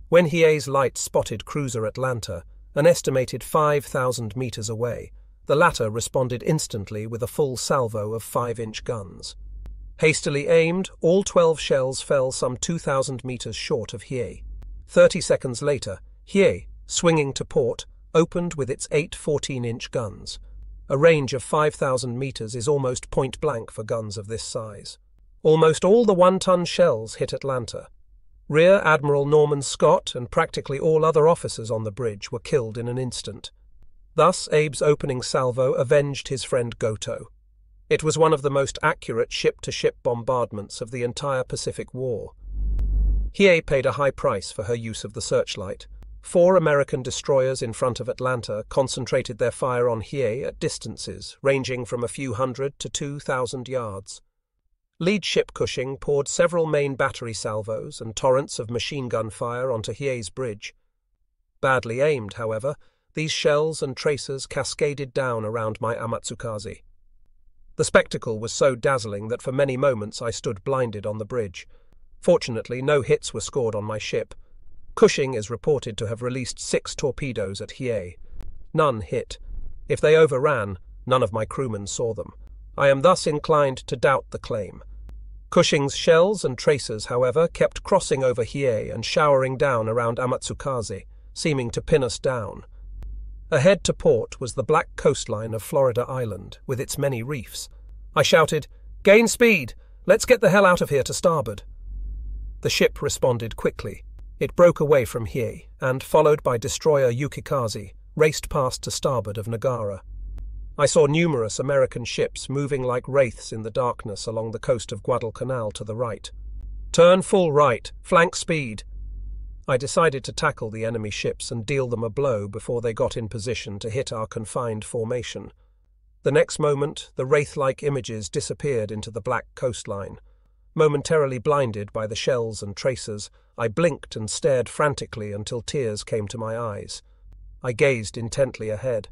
A: When Hiei's light spotted cruiser Atlanta, an estimated 5,000 metres away, the latter responded instantly with a full salvo of 5 inch guns. Hastily aimed, all 12 shells fell some 2,000 metres short of Hiei. Thirty seconds later, Hiei, swinging to port, opened with its eight 14 inch guns. A range of 5,000 metres is almost point blank for guns of this size. Almost all the one ton shells hit Atlanta. Rear Admiral Norman Scott and practically all other officers on the bridge were killed in an instant. Thus, Abe's opening salvo avenged his friend Goto. It was one of the most accurate ship to ship bombardments of the entire Pacific War. Hiei paid a high price for her use of the searchlight. Four American destroyers in front of Atlanta concentrated their fire on Hiei at distances ranging from a few hundred to two thousand yards. Lead ship Cushing poured several main battery salvos and torrents of machine gun fire onto Hiei's bridge. Badly aimed, however, these shells and tracers cascaded down around my Amatsukaze. The spectacle was so dazzling that for many moments I stood blinded on the bridge. Fortunately, no hits were scored on my ship. Cushing is reported to have released six torpedoes at Hiei. None hit. If they overran, none of my crewmen saw them. I am thus inclined to doubt the claim. Cushing's shells and tracers, however, kept crossing over Hiei and showering down around Amatsukaze, seeming to pin us down. Ahead to port was the black coastline of Florida Island, with its many reefs. I shouted, Gain speed! Let's get the hell out of here to starboard. The ship responded quickly, it broke away from Hiei and, followed by destroyer Yukikaze, raced past to starboard of Nagara. I saw numerous American ships moving like wraiths in the darkness along the coast of Guadalcanal to the right. Turn full right, flank speed. I decided to tackle the enemy ships and deal them a blow before they got in position to hit our confined formation. The next moment, the wraith like images disappeared into the black coastline. Momentarily blinded by the shells and tracers, I blinked and stared frantically until tears came to my eyes. I gazed intently ahead.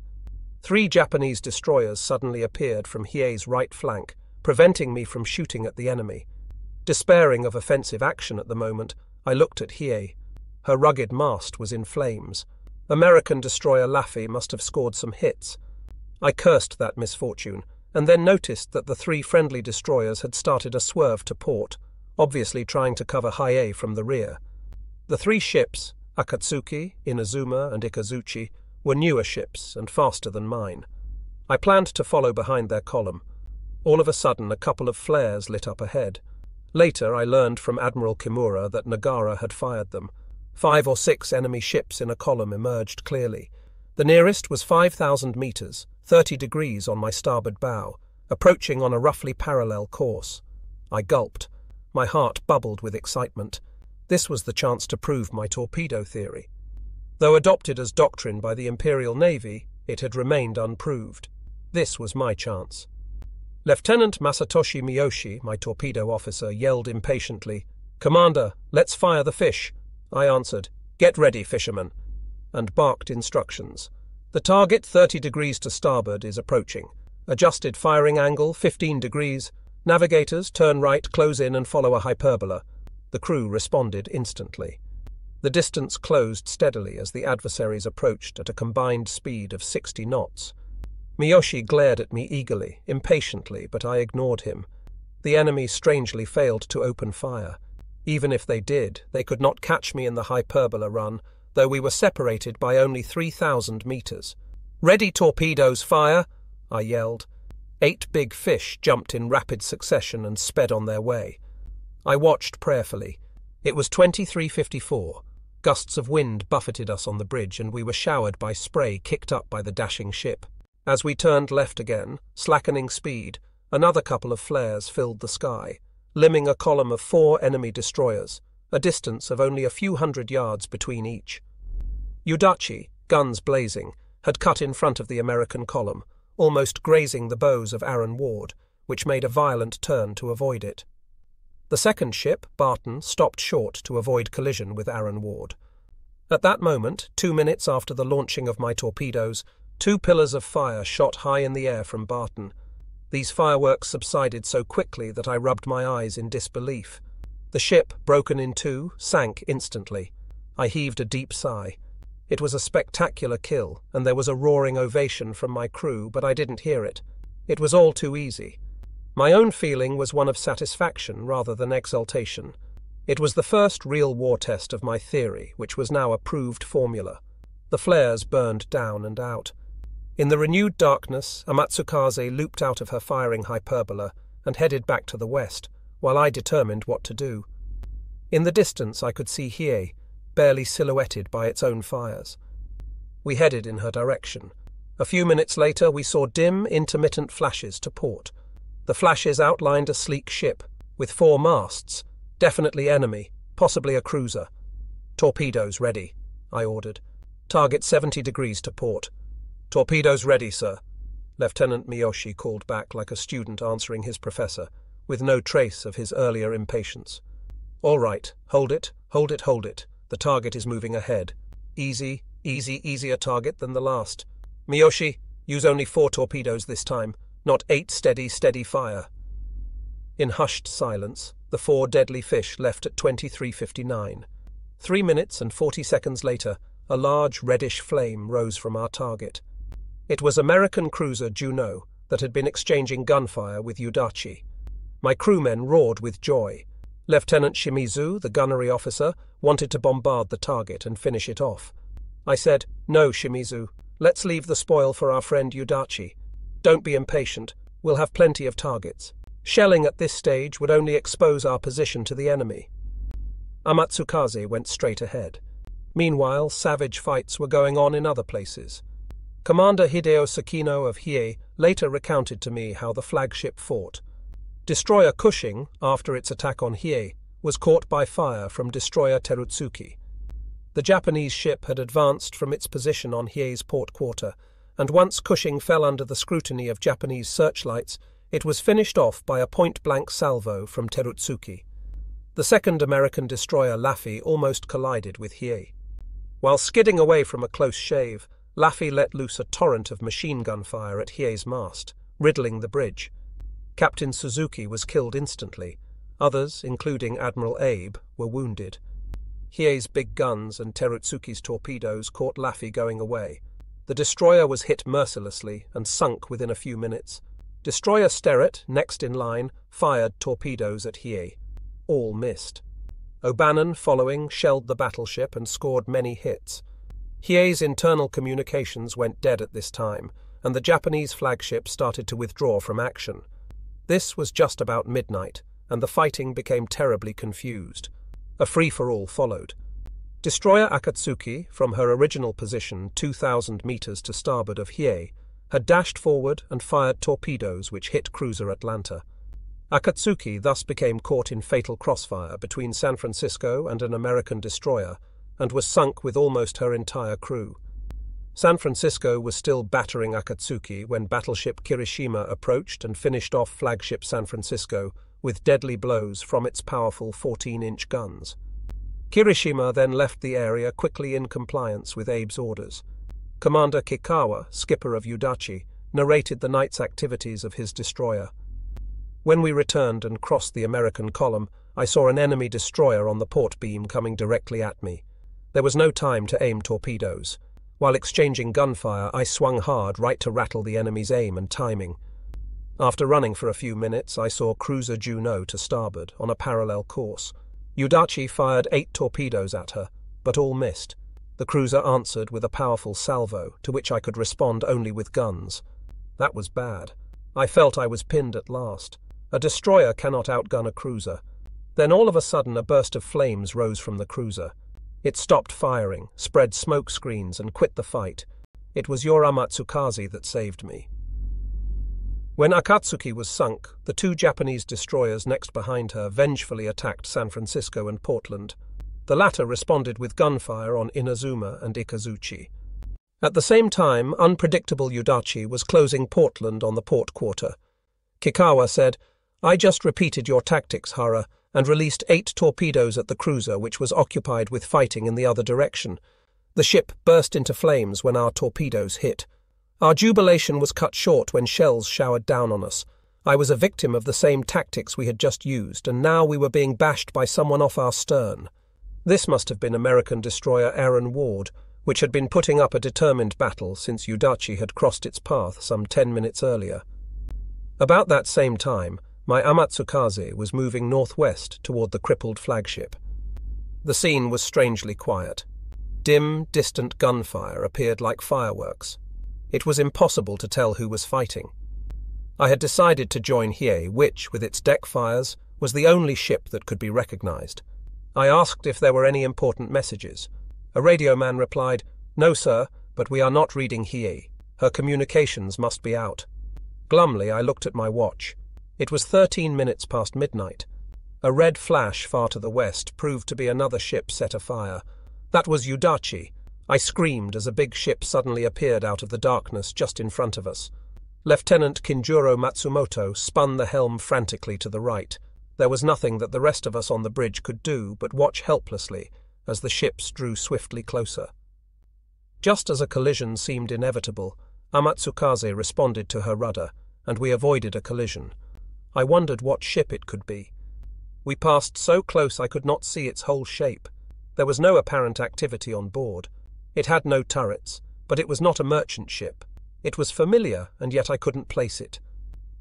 A: Three Japanese destroyers suddenly appeared from Hiei's right flank, preventing me from shooting at the enemy. Despairing of offensive action at the moment, I looked at Hiei. Her rugged mast was in flames. American destroyer Laffey must have scored some hits. I cursed that misfortune and then noticed that the three friendly destroyers had started a swerve to port, obviously trying to cover Hiei from the rear. The three ships, Akatsuki, Inazuma, and Ikazuchi, were newer ships and faster than mine. I planned to follow behind their column. All of a sudden, a couple of flares lit up ahead. Later, I learned from Admiral Kimura that Nagara had fired them. Five or six enemy ships in a column emerged clearly. The nearest was 5,000 metres, 30 degrees on my starboard bow, approaching on a roughly parallel course. I gulped. My heart bubbled with excitement. This was the chance to prove my torpedo theory. Though adopted as doctrine by the Imperial Navy, it had remained unproved. This was my chance. Lieutenant Masatoshi Miyoshi, my torpedo officer, yelled impatiently, Commander, let's fire the fish. I answered, Get ready, fisherman, and barked instructions. The target 30 degrees to starboard is approaching. Adjusted firing angle 15 degrees. Navigators turn right, close in, and follow a hyperbola. The crew responded instantly. The distance closed steadily as the adversaries approached at a combined speed of 60 knots. Miyoshi glared at me eagerly, impatiently, but I ignored him. The enemy strangely failed to open fire. Even if they did, they could not catch me in the hyperbola run, though we were separated by only 3,000 metres. Ready, torpedoes, fire! I yelled. Eight big fish jumped in rapid succession and sped on their way. I watched prayerfully. It was 2354. Gusts of wind buffeted us on the bridge, and we were showered by spray kicked up by the dashing ship. As we turned left again, slackening speed, another couple of flares filled the sky, limning a column of four enemy destroyers, a distance of only a few hundred yards between each. Yudachi, guns blazing, had cut in front of the American column, almost grazing the bows of Aaron Ward, which made a violent turn to avoid it. The second ship, Barton, stopped short to avoid collision with Aaron Ward. At that moment, two minutes after the launching of my torpedoes, Two pillars of fire shot high in the air from Barton. These fireworks subsided so quickly that I rubbed my eyes in disbelief. The ship, broken in two, sank instantly. I heaved a deep sigh. It was a spectacular kill, and there was a roaring ovation from my crew, but I didn't hear it. It was all too easy. My own feeling was one of satisfaction rather than exultation. It was the first real war test of my theory, which was now a proved formula. The flares burned down and out. In the renewed darkness, Amatsukaze looped out of her firing hyperbola and headed back to the west, while I determined what to do. In the distance, I could see Hiei, barely silhouetted by its own fires. We headed in her direction. A few minutes later, we saw dim, intermittent flashes to port. The flashes outlined a sleek ship, with four masts, definitely enemy, possibly a cruiser. Torpedoes ready, I ordered. Target 70 degrees to port. Torpedoes ready, sir. Lieutenant Miyoshi called back like a student answering his professor, with no trace of his earlier impatience. All right, hold it, hold it, hold it. The target is moving ahead. Easy, easy, easier target than the last. Miyoshi, use only four torpedoes this time, not eight steady, steady fire. In hushed silence, the four deadly fish left at 23.59. Three minutes and forty seconds later, a large reddish flame rose from our target. It was American cruiser Juneau that had been exchanging gunfire with Yudachi. My crewmen roared with joy. Lieutenant Shimizu, the gunnery officer, wanted to bombard the target and finish it off. I said, No, Shimizu, let's leave the spoil for our friend Yudachi. Don't be impatient. We'll have plenty of targets. Shelling at this stage would only expose our position to the enemy. Amatsukaze went straight ahead. Meanwhile, savage fights were going on in other places. Commander Hideo Sakino of Hiei later recounted to me how the flagship fought. Destroyer Cushing, after its attack on Hiei, was caught by fire from destroyer Terutsuki. The Japanese ship had advanced from its position on Hiei's port quarter, and once Cushing fell under the scrutiny of Japanese searchlights, it was finished off by a point blank salvo from Terutsuki. The second American destroyer Laffey almost collided with Hiei. While skidding away from a close shave, Laffey let loose a torrent of machine gun fire at Hiei's mast, riddling the bridge. Captain Suzuki was killed instantly. Others, including Admiral Abe, were wounded. Hiei's big guns and Terutsuki's torpedoes caught Laffey going away. The destroyer was hit mercilessly and sunk within a few minutes. Destroyer Sterett, next in line, fired torpedoes at Hiei. All missed. O'Bannon, following, shelled the battleship and scored many hits. Hiei's internal communications went dead at this time, and the Japanese flagship started to withdraw from action. This was just about midnight, and the fighting became terribly confused. A free-for-all followed. Destroyer Akatsuki, from her original position 2,000 meters to starboard of Hiei, had dashed forward and fired torpedoes which hit cruiser Atlanta. Akatsuki thus became caught in fatal crossfire between San Francisco and an American destroyer and was sunk with almost her entire crew. San Francisco was still battering Akatsuki when battleship Kirishima approached and finished off flagship San Francisco with deadly blows from its powerful 14-inch guns. Kirishima then left the area quickly in compliance with Abe's orders. Commander Kikkawa, skipper of Yudachi, narrated the night's activities of his destroyer. When we returned and crossed the American column, I saw an enemy destroyer on the port beam coming directly at me. There was no time to aim torpedoes. While exchanging gunfire, I swung hard right to rattle the enemy's aim and timing. After running for a few minutes, I saw cruiser Juneau to starboard on a parallel course. Yudachi fired eight torpedoes at her, but all missed. The cruiser answered with a powerful salvo, to which I could respond only with guns. That was bad. I felt I was pinned at last. A destroyer cannot outgun a cruiser. Then all of a sudden a burst of flames rose from the cruiser. It stopped firing, spread smoke screens, and quit the fight. It was your Amatsukaze that saved me. When Akatsuki was sunk, the two Japanese destroyers next behind her vengefully attacked San Francisco and Portland. The latter responded with gunfire on Inazuma and Ikazuchi. At the same time, unpredictable Yudachi was closing Portland on the port quarter. Kikkawa said, I just repeated your tactics, Hara, and released eight torpedoes at the cruiser, which was occupied with fighting in the other direction. The ship burst into flames when our torpedoes hit. Our jubilation was cut short when shells showered down on us. I was a victim of the same tactics we had just used, and now we were being bashed by someone off our stern. This must have been American destroyer Aaron Ward, which had been putting up a determined battle since Yudachi had crossed its path some ten minutes earlier. About that same time, my Amatsukaze was moving northwest toward the crippled flagship. The scene was strangely quiet. Dim, distant gunfire appeared like fireworks. It was impossible to tell who was fighting. I had decided to join Hiei, which, with its deck fires, was the only ship that could be recognized. I asked if there were any important messages. A radio man replied, No, sir, but we are not reading Hiei. Her communications must be out. Glumly, I looked at my watch. It was thirteen minutes past midnight. A red flash far to the west proved to be another ship set afire. That was Yudachi. I screamed as a big ship suddenly appeared out of the darkness just in front of us. Lieutenant Kinjuro Matsumoto spun the helm frantically to the right. There was nothing that the rest of us on the bridge could do but watch helplessly as the ships drew swiftly closer. Just as a collision seemed inevitable, Amatsukaze responded to her rudder, and we avoided a collision. I wondered what ship it could be. We passed so close I could not see its whole shape. There was no apparent activity on board. It had no turrets, but it was not a merchant ship. It was familiar, and yet I couldn't place it.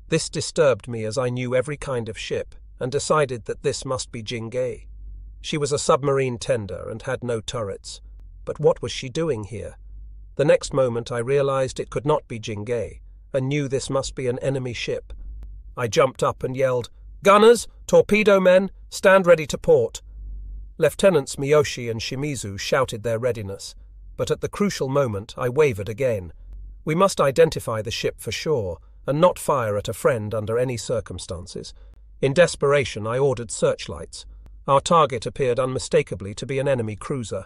A: This disturbed me as I knew every kind of ship, and decided that this must be Jingei. She was a submarine tender and had no turrets. But what was she doing here? The next moment I realized it could not be Jingei, and knew this must be an enemy ship. I jumped up and yelled, Gunners, torpedo men, stand ready to port. Lieutenants Miyoshi and Shimizu shouted their readiness, but at the crucial moment I wavered again. We must identify the ship for sure, and not fire at a friend under any circumstances. In desperation, I ordered searchlights. Our target appeared unmistakably to be an enemy cruiser.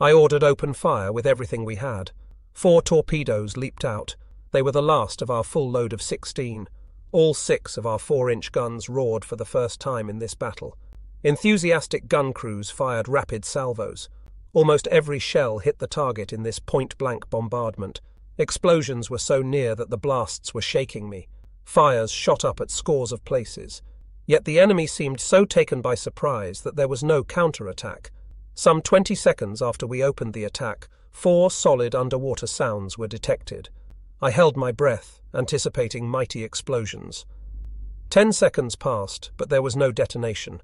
A: I ordered open fire with everything we had. Four torpedoes leaped out. They were the last of our full load of sixteen. All six of our four-inch guns roared for the first time in this battle. Enthusiastic gun crews fired rapid salvos. Almost every shell hit the target in this point-blank bombardment. Explosions were so near that the blasts were shaking me. Fires shot up at scores of places. Yet the enemy seemed so taken by surprise that there was no counter-attack. Some twenty seconds after we opened the attack, four solid underwater sounds were detected. I held my breath, anticipating mighty explosions. Ten seconds passed, but there was no detonation.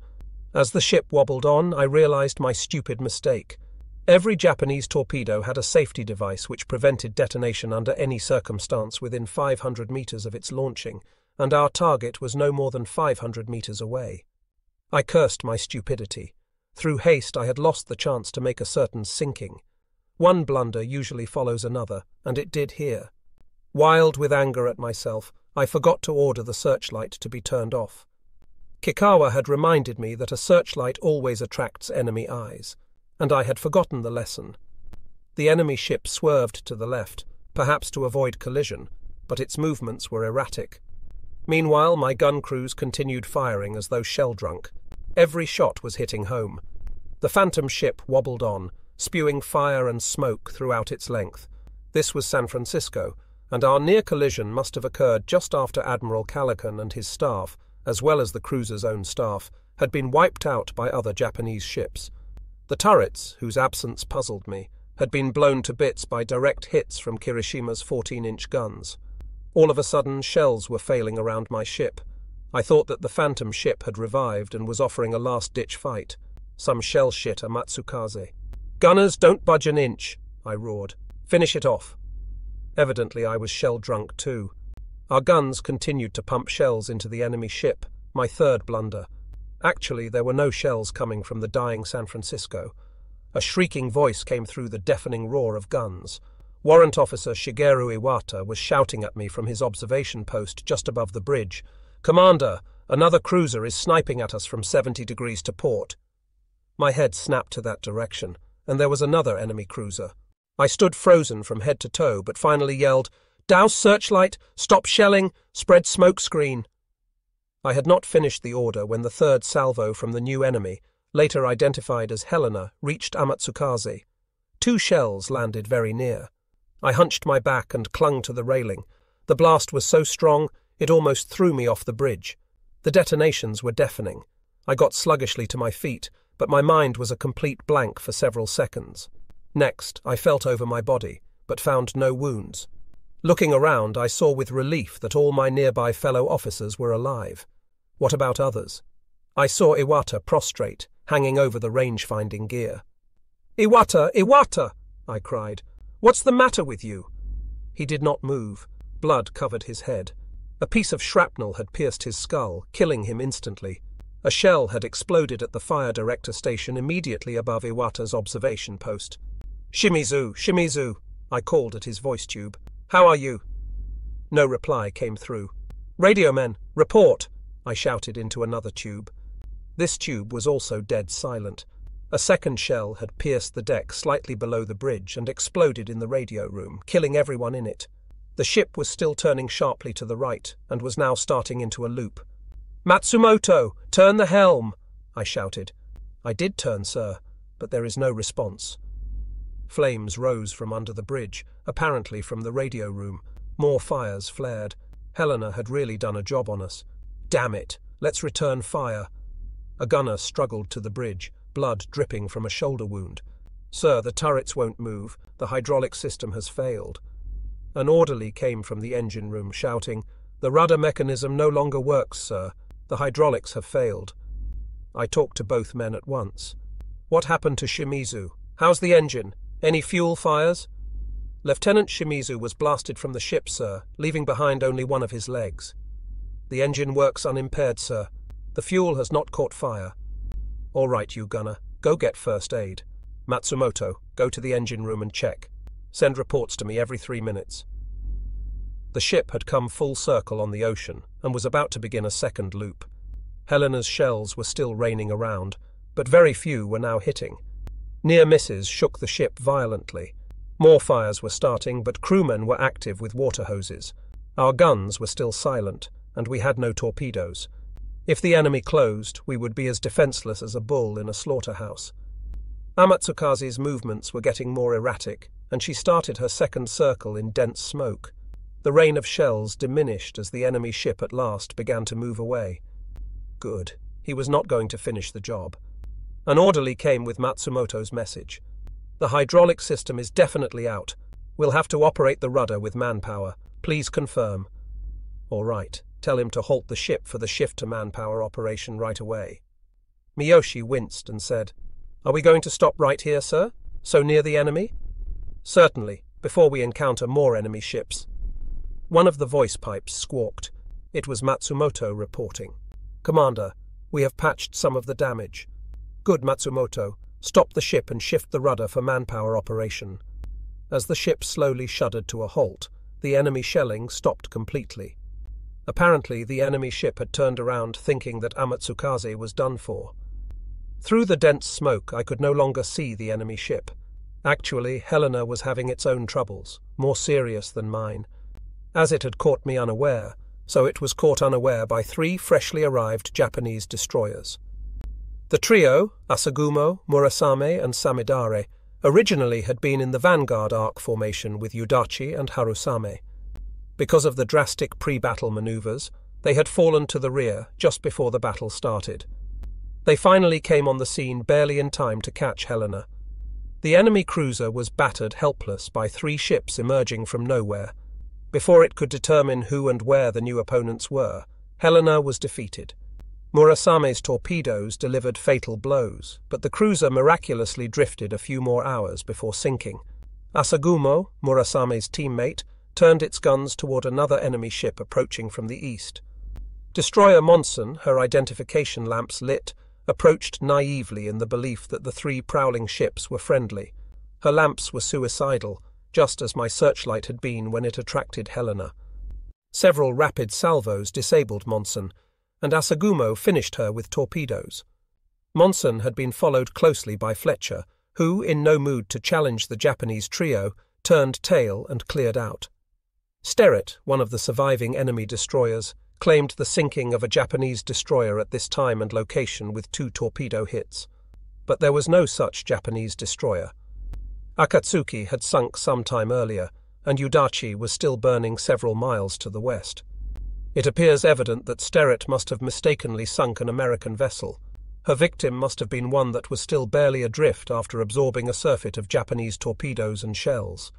A: As the ship wobbled on, I realized my stupid mistake. Every Japanese torpedo had a safety device which prevented detonation under any circumstance within 500 meters of its launching, and our target was no more than 500 meters away. I cursed my stupidity. Through haste, I had lost the chance to make a certain sinking. One blunder usually follows another, and it did here. Wild with anger at myself, I forgot to order the searchlight to be turned off. Kikkawa had reminded me that a searchlight always attracts enemy eyes, and I had forgotten the lesson. The enemy ship swerved to the left, perhaps to avoid collision, but its movements were erratic. Meanwhile, my gun crews continued firing as though shell drunk. Every shot was hitting home. The phantom ship wobbled on, spewing fire and smoke throughout its length. This was San Francisco, and our near collision must have occurred just after Admiral Callaghan and his staff, as well as the cruiser's own staff, had been wiped out by other Japanese ships. The turrets, whose absence puzzled me, had been blown to bits by direct hits from Kirishima's 14 inch guns. All of a sudden, shells were failing around my ship. I thought that the phantom ship had revived and was offering a last ditch fight. Some shell shit Amatsukaze. Gunners, don't budge an inch, I roared. Finish it off. Evidently, I was shell drunk too. Our guns continued to pump shells into the enemy ship, my third blunder. Actually, there were no shells coming from the dying San Francisco. A shrieking voice came through the deafening roar of guns. Warrant Officer Shigeru Iwata was shouting at me from his observation post just above the bridge. Commander, another cruiser is sniping at us from 70 degrees to port. My head snapped to that direction, and there was another enemy cruiser. I stood frozen from head to toe, but finally yelled, Douse searchlight, stop shelling, spread smoke screen. I had not finished the order when the third salvo from the new enemy, later identified as Helena, reached Amatsukaze. Two shells landed very near. I hunched my back and clung to the railing. The blast was so strong, it almost threw me off the bridge. The detonations were deafening. I got sluggishly to my feet, but my mind was a complete blank for several seconds. Next, I felt over my body, but found no wounds. Looking around, I saw with relief that all my nearby fellow officers were alive. What about others? I saw Iwata prostrate, hanging over the range finding gear. Iwata! Iwata! I cried. What's the matter with you? He did not move. Blood covered his head. A piece of shrapnel had pierced his skull, killing him instantly. A shell had exploded at the fire director station immediately above Iwata's observation post. Shimizu, Shimizu, I called at his voice tube. How are you? No reply came through. Radio men, report, I shouted into another tube. This tube was also dead silent. A second shell had pierced the deck slightly below the bridge and exploded in the radio room, killing everyone in it. The ship was still turning sharply to the right and was now starting into a loop. Matsumoto, turn the helm! I shouted. I did turn, sir, but there is no response. Flames rose from under the bridge, apparently from the radio room. More fires flared. Helena had really done a job on us. Damn it! Let's return fire. A gunner struggled to the bridge blood dripping from a shoulder wound. Sir, the turrets won't move. The hydraulic system has failed. An orderly came from the engine room shouting, The rudder mechanism no longer works, sir. The hydraulics have failed. I talked to both men at once. What happened to Shimizu? How's the engine? Any fuel fires? Lieutenant Shimizu was blasted from the ship, sir, leaving behind only one of his legs. The engine works unimpaired, sir. The fuel has not caught fire. All right, you gunner, go get first aid. Matsumoto, go to the engine room and check. Send reports to me every three minutes. The ship had come full circle on the ocean and was about to begin a second loop. Helena's shells were still raining around, but very few were now hitting. Near misses shook the ship violently. More fires were starting, but crewmen were active with water hoses. Our guns were still silent, and we had no torpedoes. If the enemy closed, we would be as defenseless as a bull in a slaughterhouse. Amatsukaze's movements were getting more erratic, and she started her second circle in dense smoke. The rain of shells diminished as the enemy ship at last began to move away. Good. He was not going to finish the job. An orderly came with Matsumoto's message. The hydraulic system is definitely out. We'll have to operate the rudder with manpower. Please confirm. All right. Tell him to halt the ship for the shift to manpower operation right away. Miyoshi winced and said, Are we going to stop right here, sir? So near the enemy? Certainly, before we encounter more enemy ships. One of the voice pipes squawked. It was Matsumoto reporting. Commander, We have patched some of the damage. Good, Matsumoto. Stop the ship and shift the rudder for manpower operation. As the ship slowly shuddered to a halt, the enemy shelling stopped completely. Apparently, the enemy ship had turned around thinking that Amatsukaze was done for. Through the dense smoke, I could no longer see the enemy ship. Actually, Helena was having its own troubles, more serious than mine. As it had caught me unaware, so it was caught unaware by three freshly arrived Japanese destroyers. The trio, Asagumo, Murasame, and Samidare, originally had been in the vanguard arc formation with Yudachi and Harusame. Because of the drastic pre battle maneuvers, they had fallen to the rear just before the battle started. They finally came on the scene barely in time to catch Helena. The enemy cruiser was battered helpless by three ships emerging from nowhere. Before it could determine who and where the new opponents were, Helena was defeated. Murasame's torpedoes delivered fatal blows, but the cruiser miraculously drifted a few more hours before sinking. Asagumo, Murasame's teammate, turned its guns toward another enemy ship approaching from the east. Destroyer Monssen, her identification lamps lit, approached naively in the belief that the three prowling ships were friendly. Her lamps were suicidal, just as my searchlight had been when it attracted Helena. Several rapid salvos disabled Monssen, and Asagumo finished her with torpedoes. Monssen had been followed closely by Fletcher, who, in no mood to challenge the Japanese trio, turned tail and cleared out. Sterett, one of the surviving enemy destroyers, claimed the sinking of a Japanese destroyer at this time and location with two torpedo hits. But there was no such Japanese destroyer. Akatsuki had sunk some time earlier, and Yudachi was still burning several miles to the west. It appears evident that Sterett must have mistakenly sunk an American vessel. Her victim must have been one that was still barely adrift after absorbing a surfeit of Japanese torpedoes and shells.